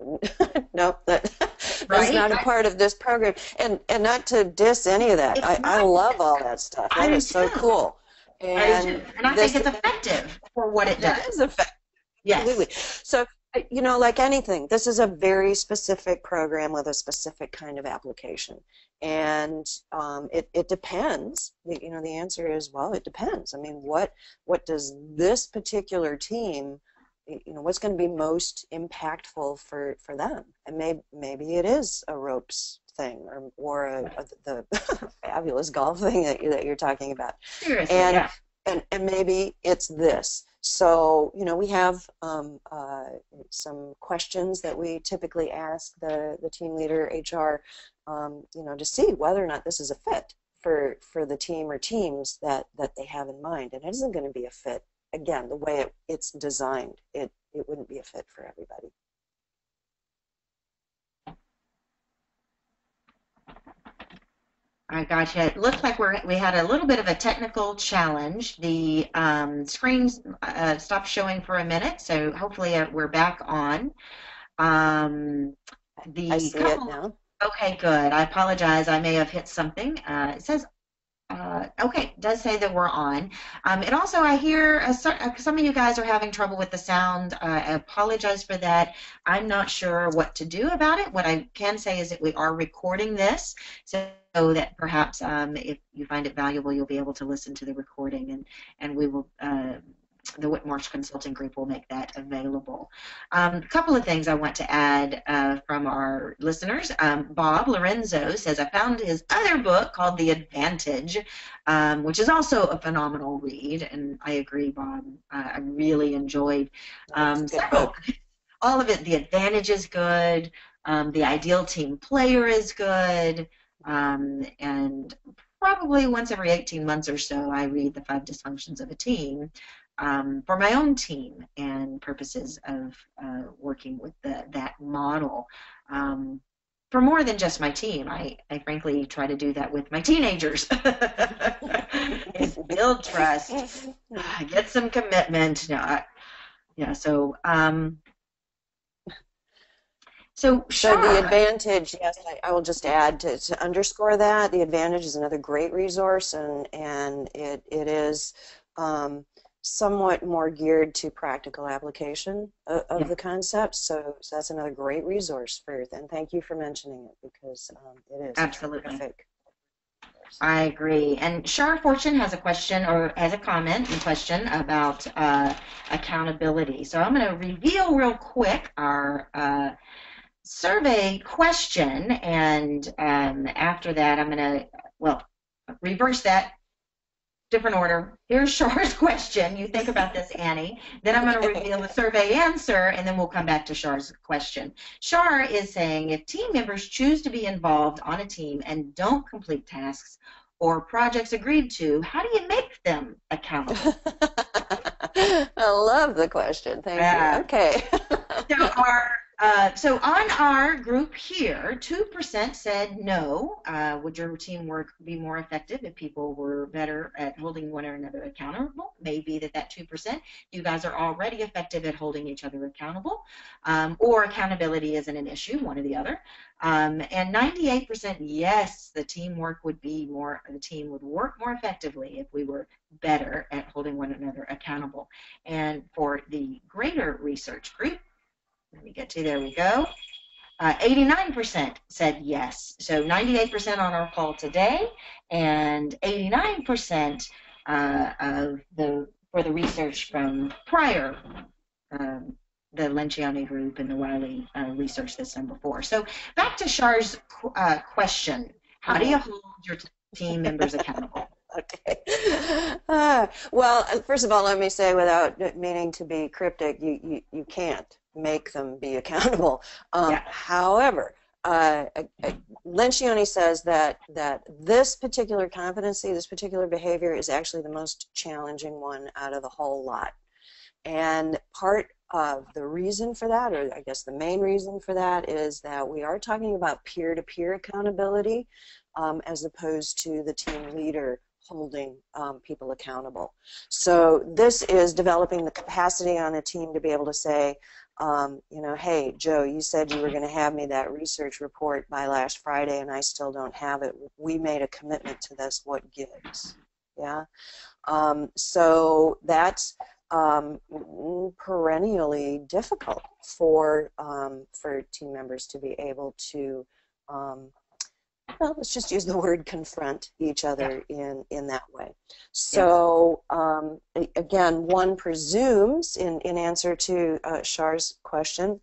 nope, that, right? that's not a part of this program. And and not to diss any of that. I, I love all that stuff. That is so cool. And I, and I think it's effective for what it does. It is effective. Yes. Absolutely. So you know, like anything, this is a very specific program with a specific kind of application. And um, it, it depends. You know, the answer is, well, it depends. I mean, what what does this particular team you know what's going to be most impactful for for them and maybe maybe it is a ropes thing or or a, a, the fabulous golf thing that, you, that you're talking about Seriously, and yeah. and and maybe it's this so you know we have um, uh, some questions that we typically ask the the team leader hr um, you know to see whether or not this is a fit for for the team or teams that that they have in mind and it isn't going to be a fit again, the way it, it's designed, it, it wouldn't be a fit for everybody. I gotcha. It looked like we're, we had a little bit of a technical challenge. The um, screens uh, stopped showing for a minute, so hopefully uh, we're back on. Um, the I see couple, it now. Okay, good. I apologize. I may have hit something. Uh, it says uh, okay, does say that we're on. Um, and also, I hear uh, some of you guys are having trouble with the sound. Uh, I apologize for that. I'm not sure what to do about it. What I can say is that we are recording this, so that perhaps um, if you find it valuable, you'll be able to listen to the recording, and and we will uh, the Whitmarsh Consulting Group will make that available. Um, a couple of things I want to add uh, from our listeners. Um, Bob Lorenzo says, I found his other book called The Advantage, um, which is also a phenomenal read, and I agree, Bob. Uh, I really enjoyed um, several. All of it. The Advantage is good. Um, the Ideal Team Player is good. Um, and probably once every 18 months or so, I read The Five Dysfunctions of a Team um, for my own team and purposes of uh, working with the, that model. Um, for more than just my team, I, I frankly try to do that with my teenagers. build trust, get some commitment. You know, yeah, so um, so, sure. so the advantage, yes, I, I will just add to, to, underscore that the advantage is another great resource, and and it it is um, somewhat more geared to practical application of, of yeah. the concept. So, so that's another great resource for you. and thank you for mentioning it because um, it is absolutely. Terrific. I agree. And Shar Fortune has a question or has a comment and question about uh, accountability. So I'm going to reveal real quick our uh, survey question, and um, after that, I'm going to well reverse that different order. Here's Shar's question. You think about this, Annie. Then I'm going to reveal the survey answer, and then we'll come back to Shar's question. Shar is saying if team members choose to be involved on a team and don't complete tasks or projects agreed to, how do you make them accountable? I love the question. Thank uh, you. Okay. so our uh, so on our group here, 2% said no. Uh, would your teamwork be more effective if people were better at holding one another accountable? Maybe that that 2%, you guys are already effective at holding each other accountable, um, or accountability isn't an issue, one or the other. Um, and 98% yes, the teamwork would be more, the team would work more effectively if we were better at holding one another accountable. And for the greater research group, let me get to, there we go. Uh, 89% said yes. So 98% on our call today, and 89% uh, of the for the research from prior um, the Lencioni group and the Wiley uh, research that's done before. So back to Shar's uh, question: How do you hold your team members accountable? okay. Uh, well, first of all, let me say, without meaning to be cryptic, you, you, you can't make them be accountable. Um, yeah. However, uh, Lencioni says that that this particular competency, this particular behavior, is actually the most challenging one out of the whole lot. And part of the reason for that, or I guess the main reason for that, is that we are talking about peer-to-peer -peer accountability um, as opposed to the team leader holding um, people accountable. So this is developing the capacity on a team to be able to say, um, you know, hey, Joe, you said you were going to have me that research report by last Friday and I still don't have it. We made a commitment to this. What gives? Yeah. Um, so that's um, perennially difficult for um, for team members to be able to um, well, let's just use the word confront each other yeah. in, in that way. So um, again, one presumes in, in answer to uh, Shar's question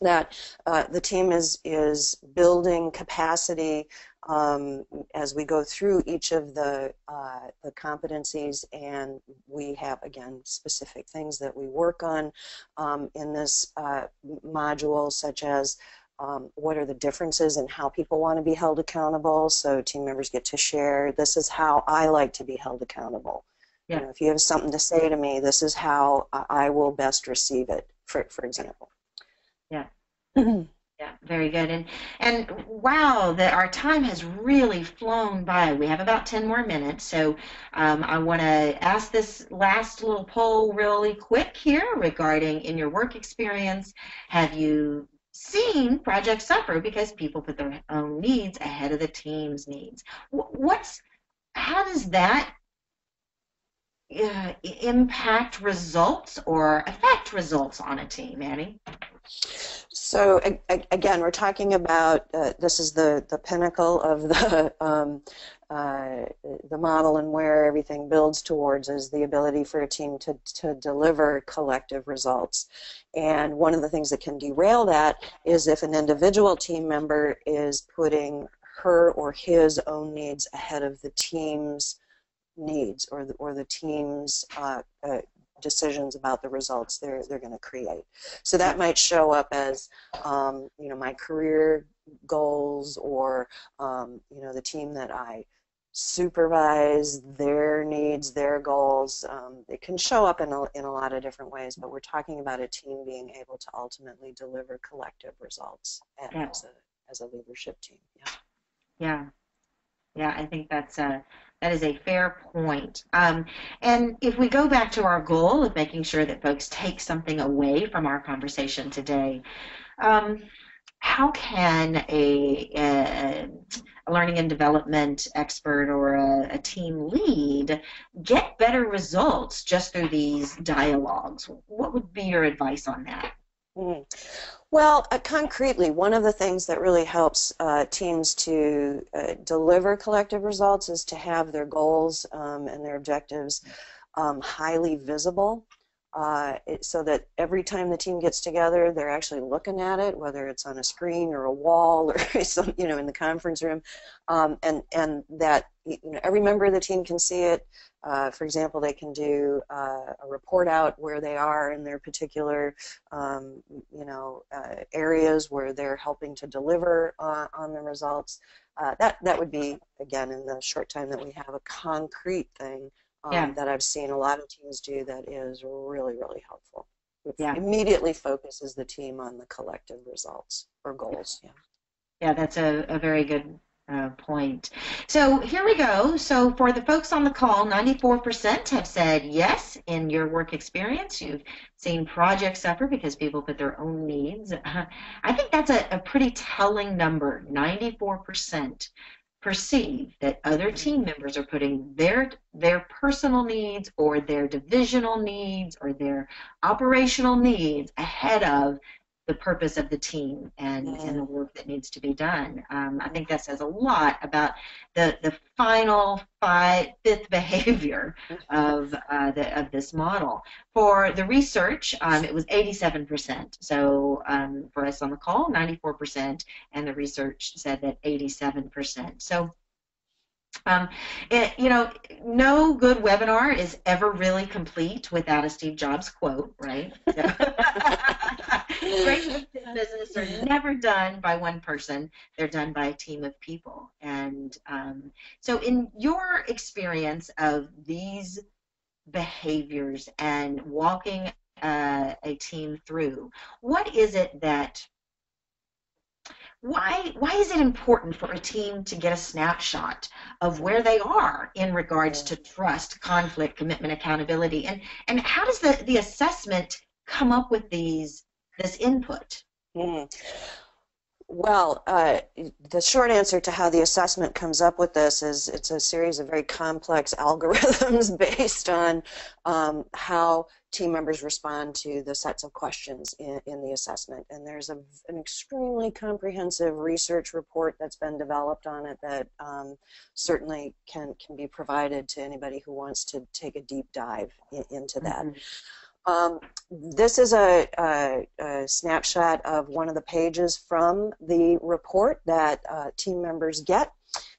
that uh, the team is, is building capacity um, as we go through each of the, uh, the competencies and we have, again, specific things that we work on um, in this uh, module such as um, what are the differences in how people want to be held accountable so team members get to share this is how I like to be held accountable. Yeah. You know, if you have something to say to me, this is how I will best receive it, for, for example. Yeah. yeah, very good. And and wow, that our time has really flown by. We have about 10 more minutes, so um, I want to ask this last little poll really quick here regarding in your work experience, have you seen projects suffer because people put their own needs ahead of the team's needs. What's how does that uh, impact results or affect results on a team, Annie? So again, we're talking about uh, this is the the pinnacle of the um, uh, the model and where everything builds towards is the ability for a team to, to deliver collective results. And one of the things that can derail that is if an individual team member is putting her or his own needs ahead of the team's needs or the, or the team's uh, uh, decisions about the results they're, they're going to create. So that might show up as, um, you know, my career goals or, um, you know, the team that I supervise their needs, their goals. Um, it can show up in a, in a lot of different ways, but we're talking about a team being able to ultimately deliver collective results as, yeah. a, as a leadership team. Yeah. Yeah. Yeah, I think that's a, that is a fair point. Um, and if we go back to our goal of making sure that folks take something away from our conversation today, um, how can a, a, a, learning and development expert or a, a, team lead get better results just through these dialogues? What would be your advice on that? Mm. Well, uh, concretely, one of the things that really helps uh, teams to uh, deliver collective results is to have their goals um, and their objectives um, highly visible uh, it, so that every time the team gets together, they're actually looking at it, whether it's on a screen or a wall or some, you know, in the conference room, um, and and that you know every member of the team can see it. Uh, for example, they can do uh, a report out where they are in their particular, um, you know, uh, areas where they're helping to deliver on the results. Uh, that that would be again in the short time that we have a concrete thing um, yeah. that I've seen a lot of teams do that is really, really helpful. It yeah. immediately focuses the team on the collective results or goals. Yeah, yeah that's a, a very good uh, point. So here we go. So for the folks on the call, 94% have said yes in your work experience. You've seen projects suffer because people put their own needs. I think that's a, a pretty telling number, 94% perceive that other team members are putting their their personal needs or their divisional needs or their operational needs ahead of the purpose of the team and, and the work that needs to be done. Um, I think that says a lot about the, the final five, fifth behavior of, uh, the, of this model. For the research, um, it was 87%. So um, for us on the call, 94%, and the research said that 87%. So um, it, you know, no good webinar is ever really complete without a Steve Jobs quote, right? great business. Are never done by one person. They're done by a team of people. And um, so, in your experience of these behaviors and walking uh, a team through, what is it that why why is it important for a team to get a snapshot of where they are in regards to trust, conflict, commitment, accountability, and and how does the the assessment come up with these this input? Mm. Well, uh, the short answer to how the assessment comes up with this is it's a series of very complex algorithms based on um, how team members respond to the sets of questions in, in the assessment. And there's a, an extremely comprehensive research report that's been developed on it that um, certainly can, can be provided to anybody who wants to take a deep dive in, into that. Mm -hmm. Um, this is a, a, a, snapshot of one of the pages from the report that uh, team members get.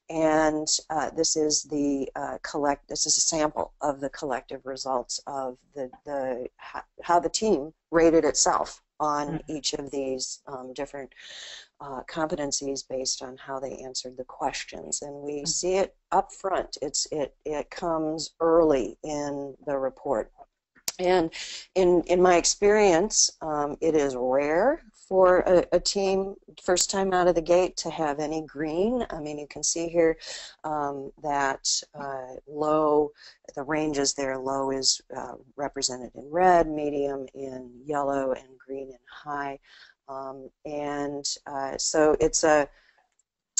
And uh, this is the uh, collect. This is a sample of the collective results of the, the how the team rated itself on mm-hmm. each of these um, different uh, competencies based on how they answered the questions. And we mm-hmm. see it up front. It's it it comes early in the report. And in, in my experience, um, it is rare for a, a, team first time out of the gate to have any green. I mean, you can see here um, that uh, low, the ranges there, low is uh, represented in red, medium in yellow, and green in high. Um, and uh, so it's a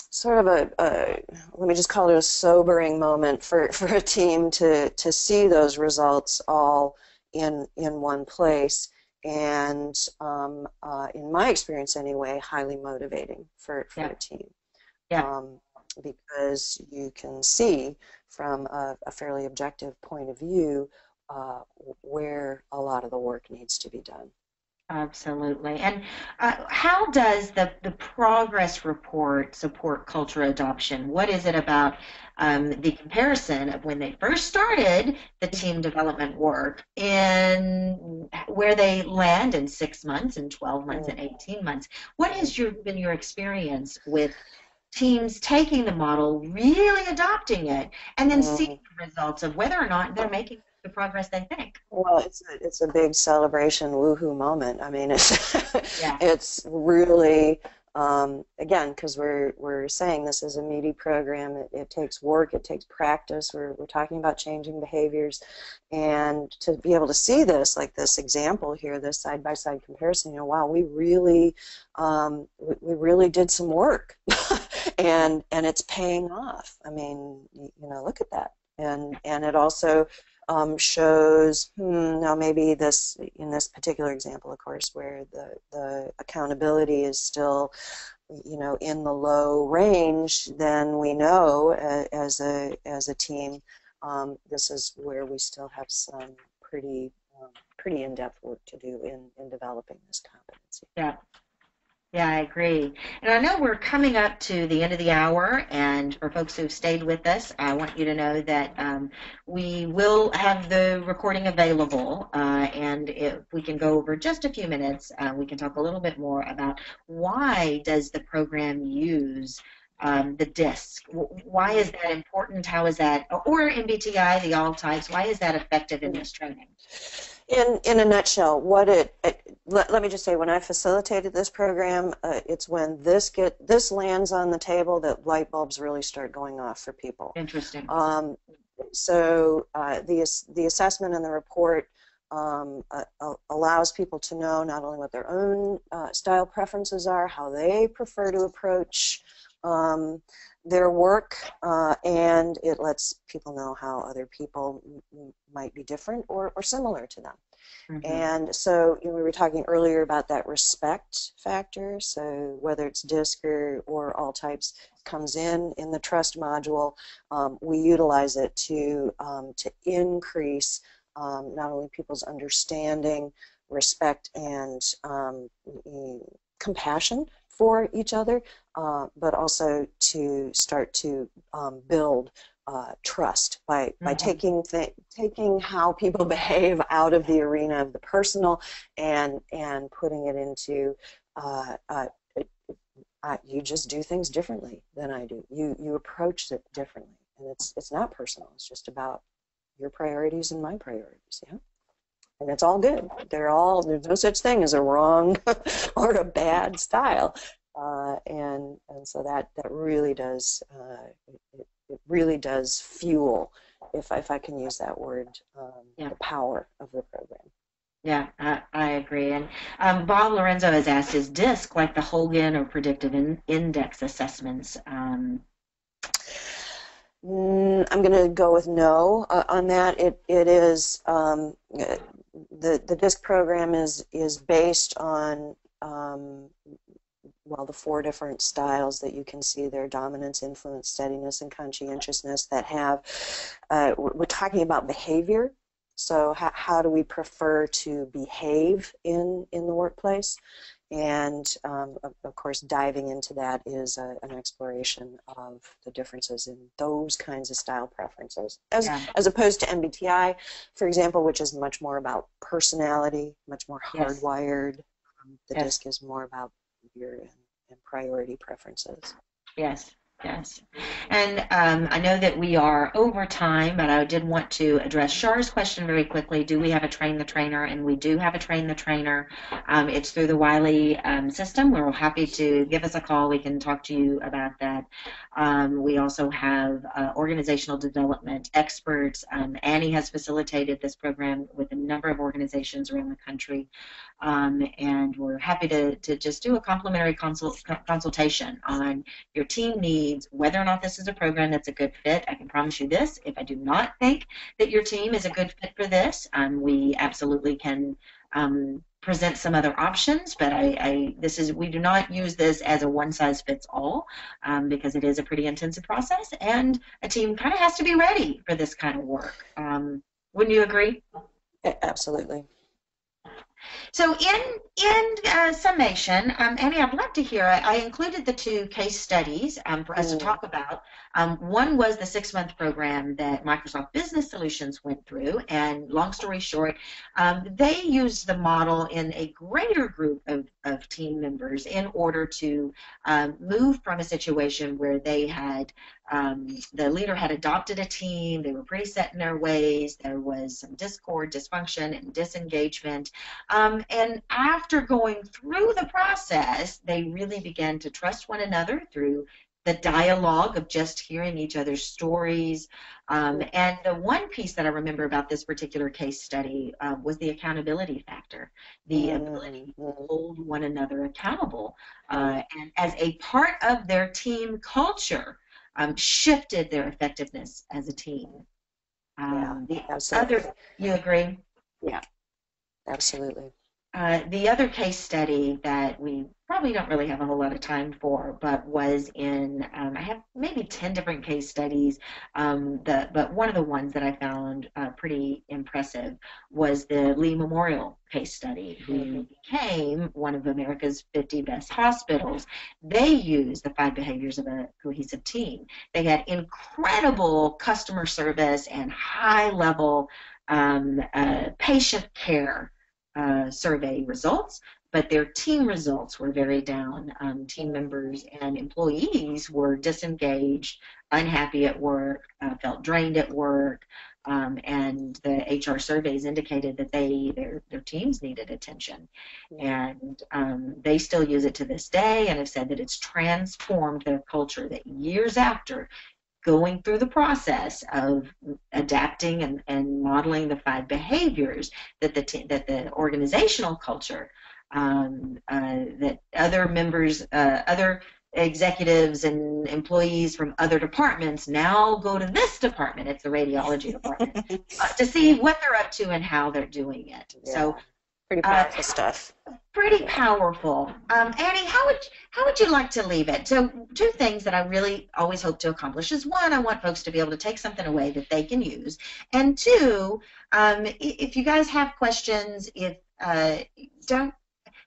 sort of a, a, let me just call it a sobering moment for, for a team to, to see those results all in in one place and um, uh, in my experience anyway highly motivating for, for yeah. a team yeah. Um, because you can see from a, a fairly objective point of view uh, where a lot of the work needs to be done Absolutely. And uh, how does the, the progress report support culture adoption? What is it about um, the comparison of when they first started the team development work and where they land in six months and 12 months and 18 months? What has your, been your experience with teams taking the model, really adopting it, and then mm. seeing the results of whether or not they're making the progress they think. Well, it's a, it's a big celebration, woohoo moment. I mean, it's yeah. it's really um, again because we're we're saying this is a meaty program. It, it takes work, it takes practice. We're we're talking about changing behaviors, and to be able to see this like this example here, this side by side comparison. You know, wow, we really um, we, we really did some work, and and it's paying off. I mean, you, you know, look at that and and it also um, shows hmm, now maybe this in this particular example of course where the, the accountability is still you know in the low range then we know uh, as a as a team um, this is where we still have some pretty um, pretty in-depth work to do in, in developing this competency. Yeah, yeah, I agree. And I know we're coming up to the end of the hour, and for folks who've stayed with us, I want you to know that um, we will have the recording available, uh, and if we can go over just a few minutes, uh, we can talk a little bit more about why does the program use um, the DiSC. Why is that important? How is that, or MBTI, the all types, why is that effective in this training? In in a nutshell, what it, it let, let, me just say, when I facilitated this program, uh, it's when this get this lands on the table that light bulbs really start going off for people. Interesting. Um, so uh, the the assessment and the report um, uh, allows people to know not only what their own uh, style preferences are, how they prefer to approach um, their work, uh, and it lets people know how other people might be different or, or similar to them. Mm-hmm. And so you know, we were talking earlier about that respect factor. So whether it's DiSC or, or all types comes in in the trust module, um, we utilize it to um, to increase um, not only people's understanding, respect, and um, compassion for each other, uh, but also to start to um, build uh, trust by mm-hmm. by taking th- taking how people behave out of the arena of the personal and and putting it into uh, uh, uh, you just do things differently than I do. You you approach it differently, and it's it's not personal. It's just about your priorities and my priorities. Yeah, and it's all good. They're all there's no such thing as a wrong or a bad style, uh, and and so that that really does uh, it, it really does fuel, if if I can use that word, um, yeah. the power of the program. Yeah, I, I agree. And um, Bob Lorenzo has asked, is DiSC like the Hogan or predictive in, index assessments? Um, mm, I'm going to go with no uh, on that. It it is um, the the DiSC program is is based on um, well the four different styles that you can see there: dominance, influence, steadiness, and conscientiousness. That have uh, we're talking about behavior so how, how do we prefer to behave in, in the workplace? And um, of, of, course, diving into that is a, an exploration of the differences in those kinds of style preferences, as, yeah. as opposed to MBTI, for example, which is much more about personality, much more hardwired. Yes. Um, the yes. DiSC is more about behavior and, and priority preferences. Yes. Yes. And um, I know that we are over time, but I did want to address Char's question very quickly. Do we have a train the trainer? And we do have a train the trainer. Um, it's through the Wiley um, system. We're happy to give us a call. We can talk to you about that. Um, we also have uh, organizational development experts. Um, Annie has facilitated this program with a number of organizations around the country. Um, and we're happy to, to just do a complimentary consult, consultation on your team needs, whether or not this is a program that's a good fit. I can promise you this, if I do not think that your team is a good fit for this, um, we absolutely can um, present some other options, but I, I, this is we do not use this as a one size fits all um, because it is a pretty intensive process, and a team kind of has to be ready for this kind of work. Um, wouldn't you agree? Absolutely. So in in uh, summation, um, Annie, I'd love to hear. I included the two case studies um, for us mm. to talk about. Um, one was the six-month program that Microsoft Business Solutions went through, and long story short, um, they used the model in a greater group of, of team members in order to um, move from a situation where they had um, the leader had adopted a team, they were pretty set in their ways, there was some discord, dysfunction, and disengagement. Um, and after going through the process, they really began to trust one another through the dialogue of just hearing each other's stories. Um, and the one piece that I remember about this particular case study uh, was the accountability factor, the mm-hmm. ability to hold one another accountable. Uh, and as a part of their team culture, um, shifted their effectiveness as a team. Um, yeah, the absolutely. other, you agree? Yeah, absolutely. Uh, the other case study that we probably don't really have a whole lot of time for, but was in, um, I have maybe 10 different case studies, um, the, but one of the ones that I found uh, pretty impressive was the Lee Memorial case study, who mm-hmm. became one of America's 50 best hospitals. They used the five behaviors of a cohesive team. They had incredible customer service and high level um, uh, patient care uh, survey results, but their team results were very down. Um, team members and employees were disengaged, unhappy at work, uh, felt drained at work, um, and the HR surveys indicated that they their their teams needed attention, and um, they still use it to this day, and have said that it's transformed their culture. That years after, going through the process of adapting and, and modeling the five behaviors that the t- that the organizational culture um, uh, that other members, uh, other executives and employees from other departments now go to this department, it's the radiology department, uh, to see what they're up to and how they're doing it. Yeah. So pretty powerful uh, stuff. Pretty powerful. Um, Annie, how would how would you like to leave it? So, two things that I really always hope to accomplish is one, I want folks to be able to take something away that they can use, and two, um, if you guys have questions, if uh, don't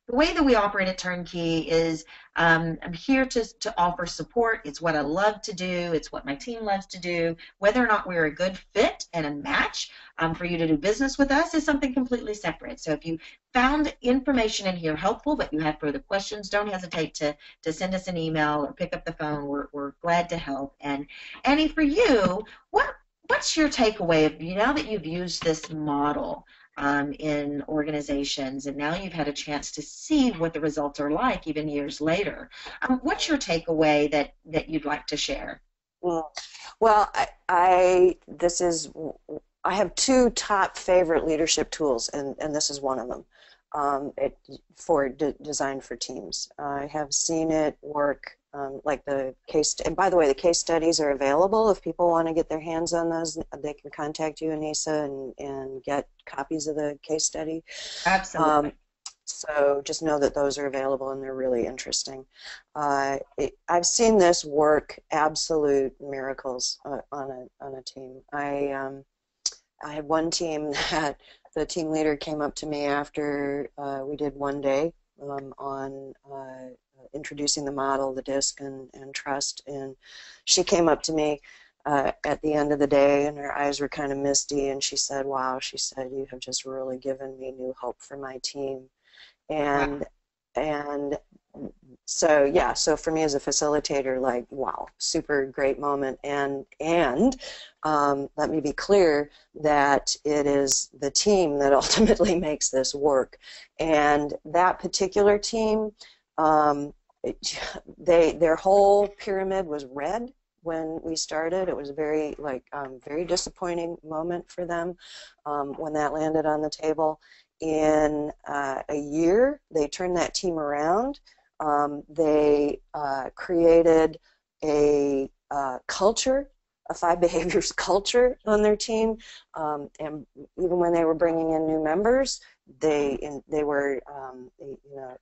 the way that we operate at Turnkey is um, I'm here to, to offer support. It's what I love to do. It's what my team loves to do. Whether or not we're a good fit and a match um, for you to do business with us is something completely separate. So if you found information in here helpful, but you have further questions, don't hesitate to, to send us an email or pick up the phone. We're, we're glad to help. And Annie, for you, what what's your takeaway of that you've used this model? Um, in organizations, and now you've had a chance to see what the results are like even years later. Um, what's your takeaway that, that you'd like to share? Well, well I, I this is I have two top favorite leadership tools, and, and this is one of them. Um, it, for de designed for teams. I have seen it work um, like the case, and by the way, the case studies are available. If people want to get their hands on those, they can contact you, Anissa, and, and get copies of the case study. Absolutely. Um, so just know that those are available and they're really interesting. Uh, it, I've seen this work absolute miracles uh, on a on a team. I um, I had one team that the team leader came up to me after uh, we did one day um, on uh, introducing the model, the DiSC, and, and trust. And she came up to me uh, at the end of the day, and her eyes were kind of misty, and she said, "Wow," she said, "you have just really given me new hope for my team." And and so yeah, so for me as a facilitator, like wow, super great moment. And and um, let me be clear that it is the team that ultimately makes this work, and that particular team um, they their whole pyramid was red when we started. It was a very like um, very disappointing moment for them um, when that landed on the table. In uh, a year, they turned that team around. Um, they uh, created a uh, culture, a five behaviors culture on their team, um, and even when they were bringing in new members, they in, they were um, you know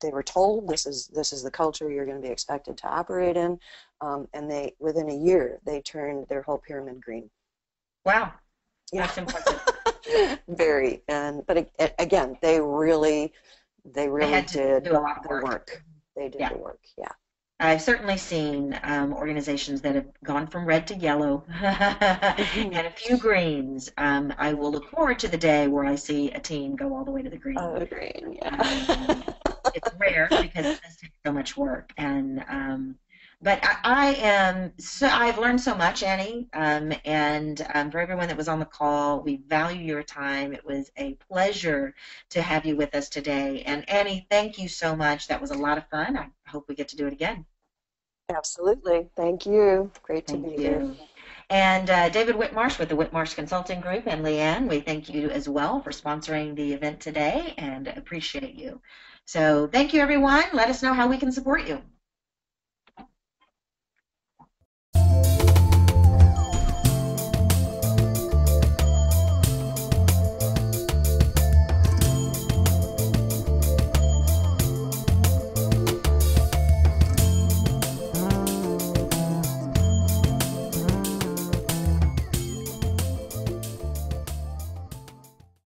they were told this is this is the culture you're going to be expected to operate in, um, and they within a year they turned their whole pyramid green. Wow, yeah, very. And but again, they really they really they did do a lot of work. work. They did yeah. the work. Yeah. I've certainly seen um, organizations that have gone from red to yellow and a few greens. Um, I will look forward to the day where I see a team go all the way to the green. Oh, green, yeah. It's rare because it does take so much work. And um, but I, I, am so I've learned so much, Annie. Um, and um, for everyone that was on the call, we value your time. It was a pleasure to have you with us today. And Annie, thank you so much. That was a lot of fun. I hope we get to do it again. Absolutely. Thank you. Great to thank be you. here. And uh, David Whitmarsh with the Whitmarsh Consulting Group and Leanne, we thank you as well for sponsoring the event today and appreciate you. So thank you, everyone. Let us know how we can support you.